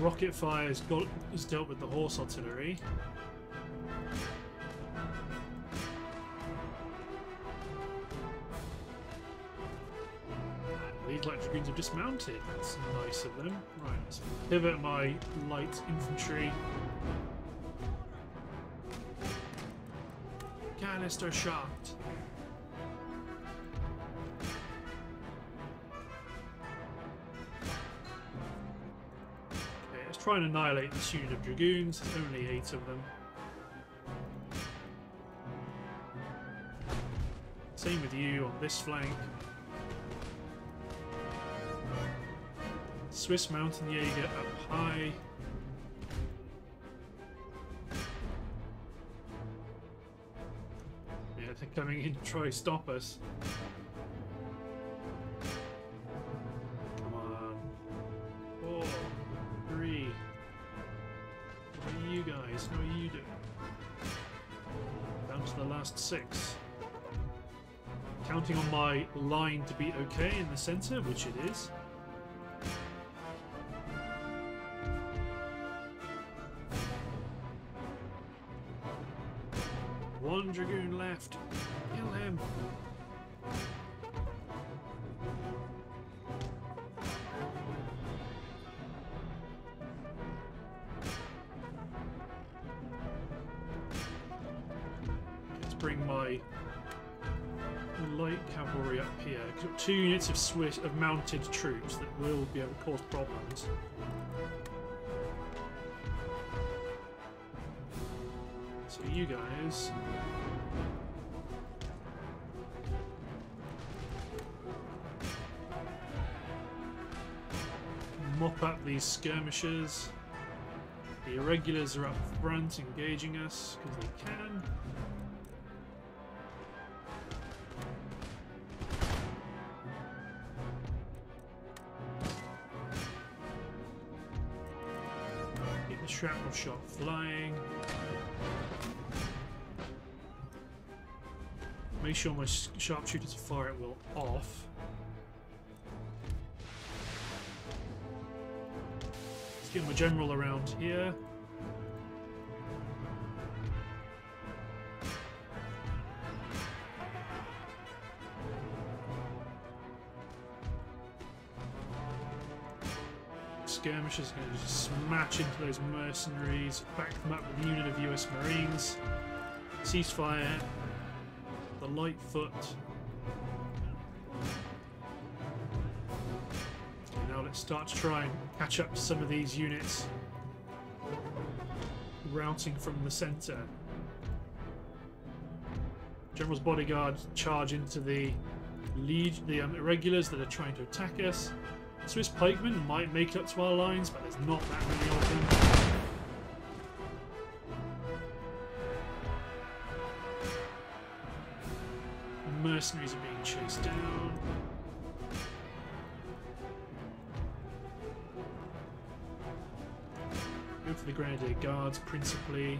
Rocket fire has, got, has dealt with the horse artillery. Dismounted. That's nice of them. Right, let's pivot my light infantry. Canister shot. Okay, let's try and annihilate this unit of dragoons. There's only eight of them. Same with you on this flank. Swiss Mountain Jaeger up high. Yeah, they're coming in to try to stop us. Come on. Four, three. What are you guys? How are you doing? Down to the last six. Counting on my line to be okay in the centre, which it is. Of mounted troops that will be able to cause problems. So you guys. Mop up these skirmishers. The irregulars are up front engaging us because they can. Shot flying. Make sure my sh- sharpshooters fire will off. Let's get my general around here. Skirmishers going to just smash into those mercenaries, back them up with a unit of US Marines. Ceasefire the Lightfoot. Okay, now let's start to try and catch up some of these units routing from the centre. General's bodyguard charge into the lead, the um, irregulars that are trying to attack us. Swiss pikemen might make up to our lines, but there's not that many of them. mercenaries are being chased down. Go for the Grenadier Guards principally.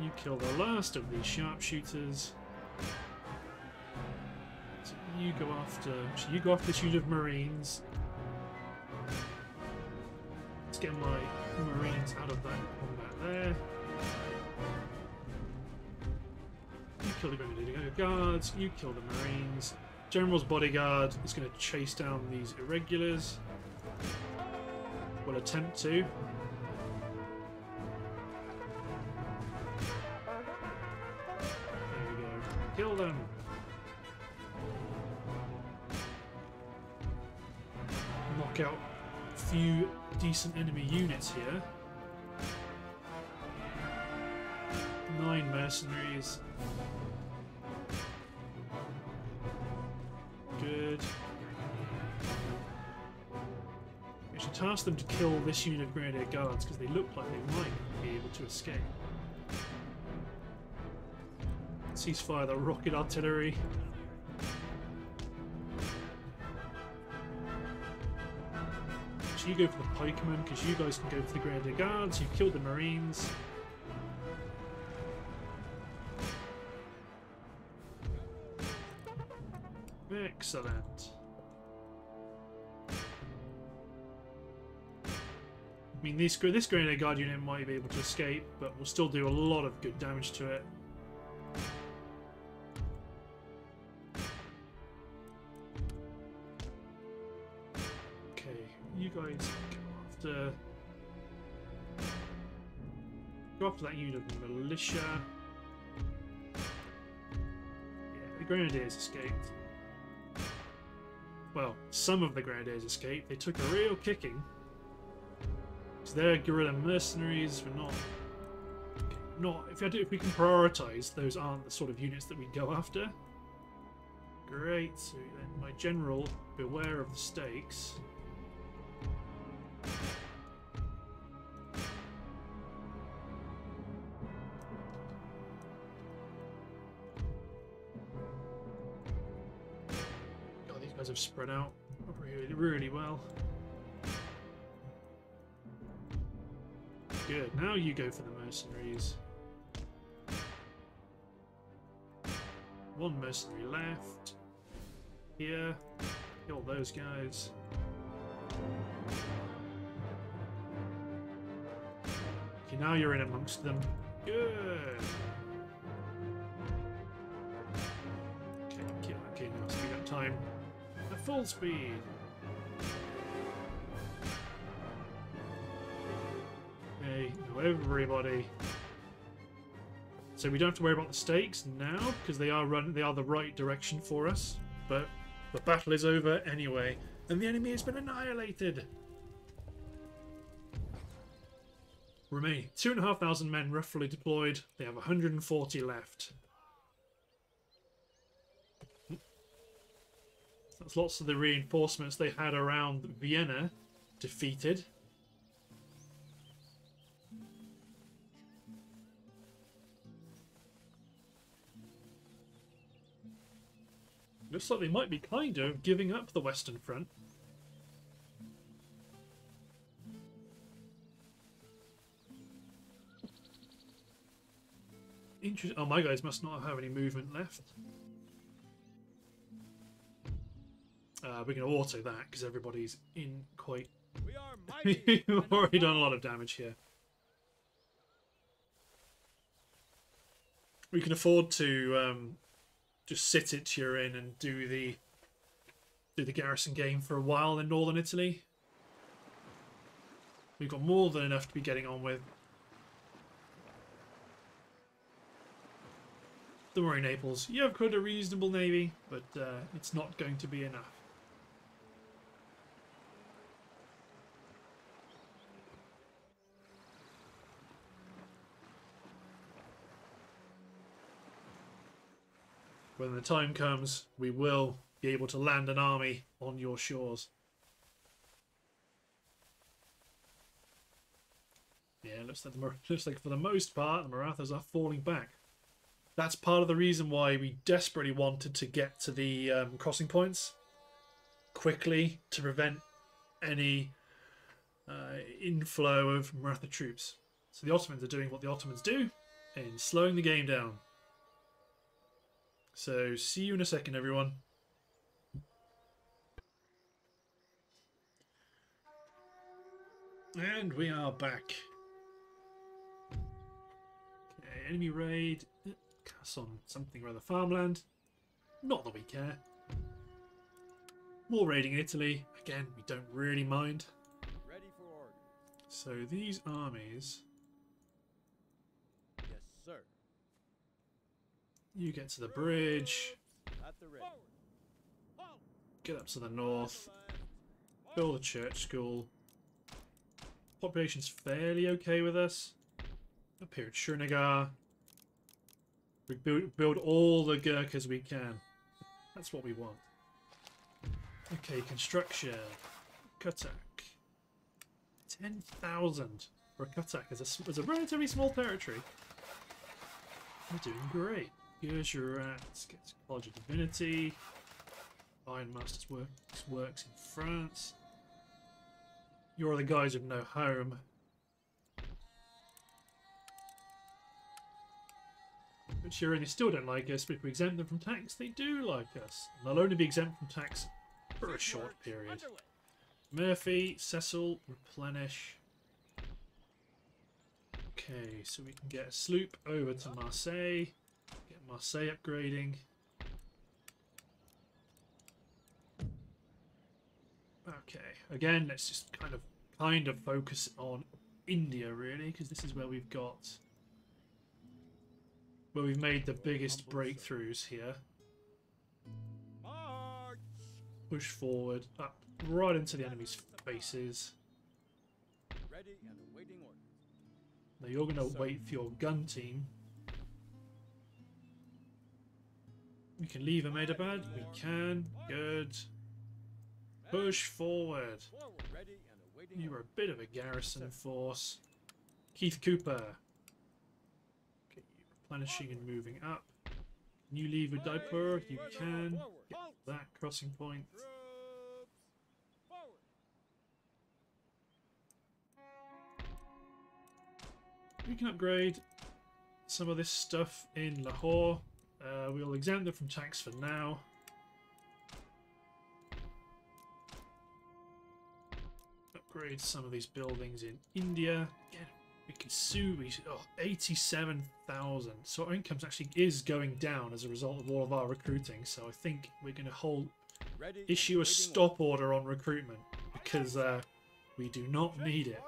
You kill the last of these sharpshooters. So you go after this unit of Marines. Let's get my Marines out of that combat there. You kill the Grenadier Guards, you kill the Marines. General's bodyguard is going to chase down these irregulars. Will attempt to. Decent enemy units here. Nine mercenaries. Good. We should task them to kill this unit of Grenadier Guards because they look like they might be able to escape. Ceasefire the rocket artillery. you go for the pikemen because you guys can go for the Grenadier Guards, you've killed the marines. Excellent. I mean, this, this Grenadier Guard unit might be able to escape, but will still do a lot of good damage to it. You guys go after go after that unit of militia. Yeah, the Grenadiers escaped. Well, some of the Grenadiers escaped. They took a real kicking. Because their guerrilla mercenaries were not. Not if do, if we can prioritize, those aren't the sort of units that we go after. Great. So then, my general, beware of the stakes. Spread out really, really well. Good. Now you go for the mercenaries. One mercenary left. Here. Kill those guys. Okay, now you're in amongst them. Good. Okay, okay, now speed up time. Full speed. Okay, now everybody. So we don't have to worry about the stakes now because they are run they are the right direction for us. But the battle is over anyway, and the enemy has been annihilated. Remain two and a half thousand men roughly deployed. They have 140 left. Lots of the reinforcements they had around Vienna defeated. Looks like they might be kind of giving up the Western Front. Interesting. Oh, my guys must not have any movement left. Uh, we're going to auto that because everybody's in quite. We are mighty. We've already done a lot of damage here. We can afford to um, just sit it Turin and do the do the garrison game for a while in northern Italy. We've got more than enough to be getting on with. Don't worry, Naples. You have quite a reasonable navy, but uh, it's not going to be enough. When the time comes, we will be able to land an army on your shores. Yeah, looks like the, looks like for the most part the Marathas are falling back. That's part of the reason why we desperately wanted to get to the um, crossing points quickly to prevent any uh, inflow of Maratha troops. So the Ottomans are doing what the Ottomans do in slowing the game down. So, see you in a second, everyone. And we are back. Okay, enemy raid. Cast on something rather farmland. Not that we care. More raiding in Italy. Again, we don't really mind. Ready for. So these armies, Yes, sir. You get to the bridge, get up to the north, build a church school. Population's fairly okay with us. Up here at Srinagar. We build, build all the Gurkhas we can. That's what we want. Okay, construction. Katak. 10,000 for a as a, s- as a relatively small territory. We're doing great. Gujarat uh, gets College of Divinity. Iron Masters works, works in France. You're the guys with no home. But sure, they still don't like us, but if we exempt them from tax, they do like us. And they'll only be exempt from tax for a short period. Murphy, Cecil, replenish. Okay, so we can get a sloop over to Marseille. Marseille upgrading. Okay, again, let's just kind of kind of focus on India really, because this is where we've got where we've made the biggest breakthroughs here. Push forward, up right into the enemy's faces. Ready and awaiting orders. Now you're going to wait for your gun team. We can leave Ahmedabad. We can. Good. Push forward. You were a bit of a garrison force. Keith Cooper. Get you replenishing and moving up. Can you leave with Daipur? You can. Get that crossing point. We can upgrade some of this stuff in Lahore. Uh, we'll exempt them from tax for now. Upgrade some of these buildings in India. Again, we can sue. We oh, 87,000. So our income actually is going down as a result of all of our recruiting. So I think we're going to hold issue a stop order on recruitment because uh, we do not need it.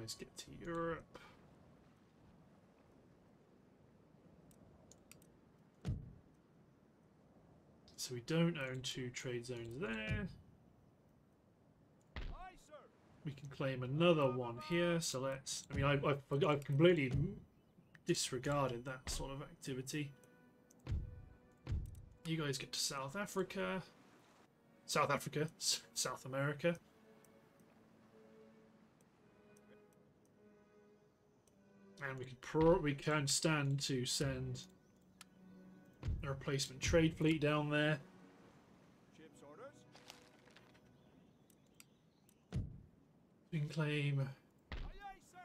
Guys get to Europe. So we don't own two trade zones there. We can claim another one here. So let's. I mean, I, I've, I've completely disregarded that sort of activity. You guys get to South Africa. South Africa, South America. And we could pro- we can stand to send a replacement trade fleet down there. Ship's orders. We can claim uh, sir!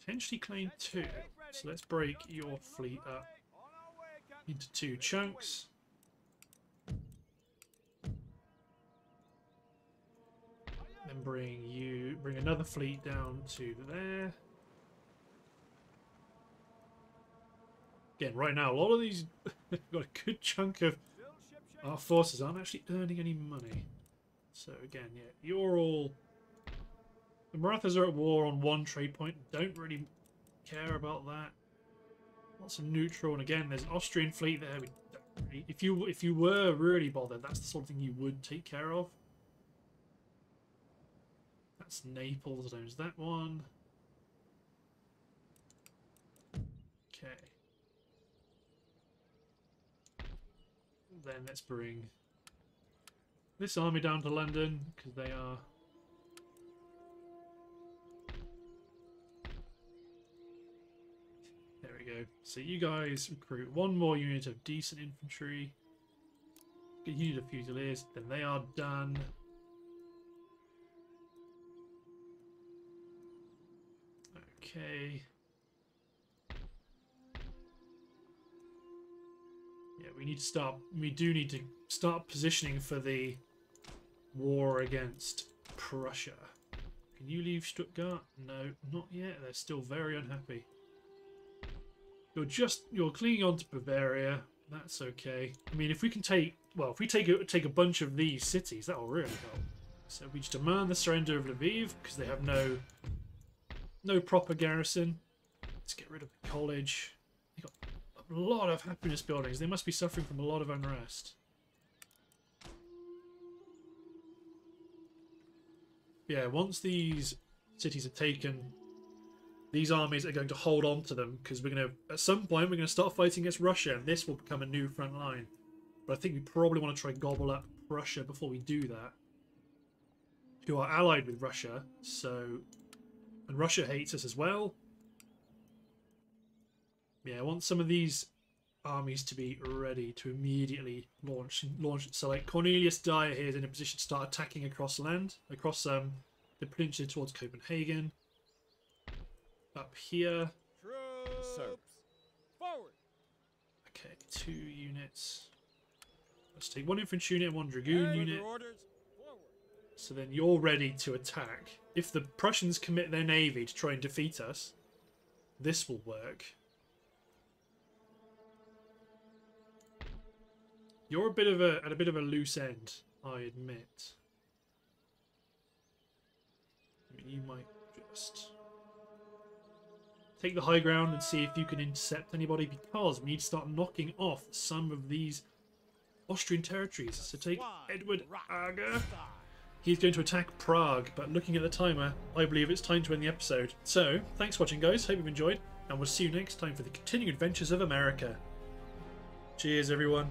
potentially claim two. So let's break your fleet up way, On our way, Captain. into two chunks. wait. Aye, aye. Then bring you bring another fleet down to there. Again, right now, a lot of these got a good chunk of our forces aren't actually earning any money. So again, yeah, you're all the Marathas are at war on one trade point. Don't really care about that. Lots of neutral, and again, there's an Austrian fleet there. If you if you were really bothered, that's the sort of thing you would take care of. That's Naples owns that one. Okay. Then let's bring this army down to London because they are. There we go. So you guys recruit one more unit of decent infantry. A unit of fusiliers. Then they are done. Okay. Yeah, we need to start. We do need to start positioning for the war against Prussia. Can you leave Stuttgart? No, not yet. They're still very unhappy. You're just you're clinging on to Bavaria. That's okay. I mean, if we can take well, if we take a, take a bunch of these cities, that will really help. So we just demand the surrender of Lviv because they have no no proper garrison. Let's get rid of the college. A lot of happiness buildings. They must be suffering from a lot of unrest. Yeah, once these cities are taken, these armies are going to hold on to them because we're going to, at some point, we're going to start fighting against Russia, and this will become a new front line. But I think we probably want to try gobble up Russia before we do that. Who are allied with Russia, so and Russia hates us as well. Yeah, I want some of these armies to be ready to immediately launch. Launch. So, like Cornelius Dyer here is in a position to start attacking across land, across um the peninsula towards Copenhagen. Up here, Troops! Sir. Forward. Okay, two units. Let's take one infantry unit and one dragoon Further unit. So then you're ready to attack. If the Prussians commit their navy to try and defeat us, this will work. You're a bit of a at a bit of a loose end, I admit. I mean, you might just take the high ground and see if you can intercept anybody because we need to start knocking off some of these Austrian territories. So take Edward Aga. He's going to attack Prague, but looking at the timer, I believe it's time to end the episode. So, thanks for watching, guys. Hope you've enjoyed, and we'll see you next time for the continued adventures of America. Cheers, everyone.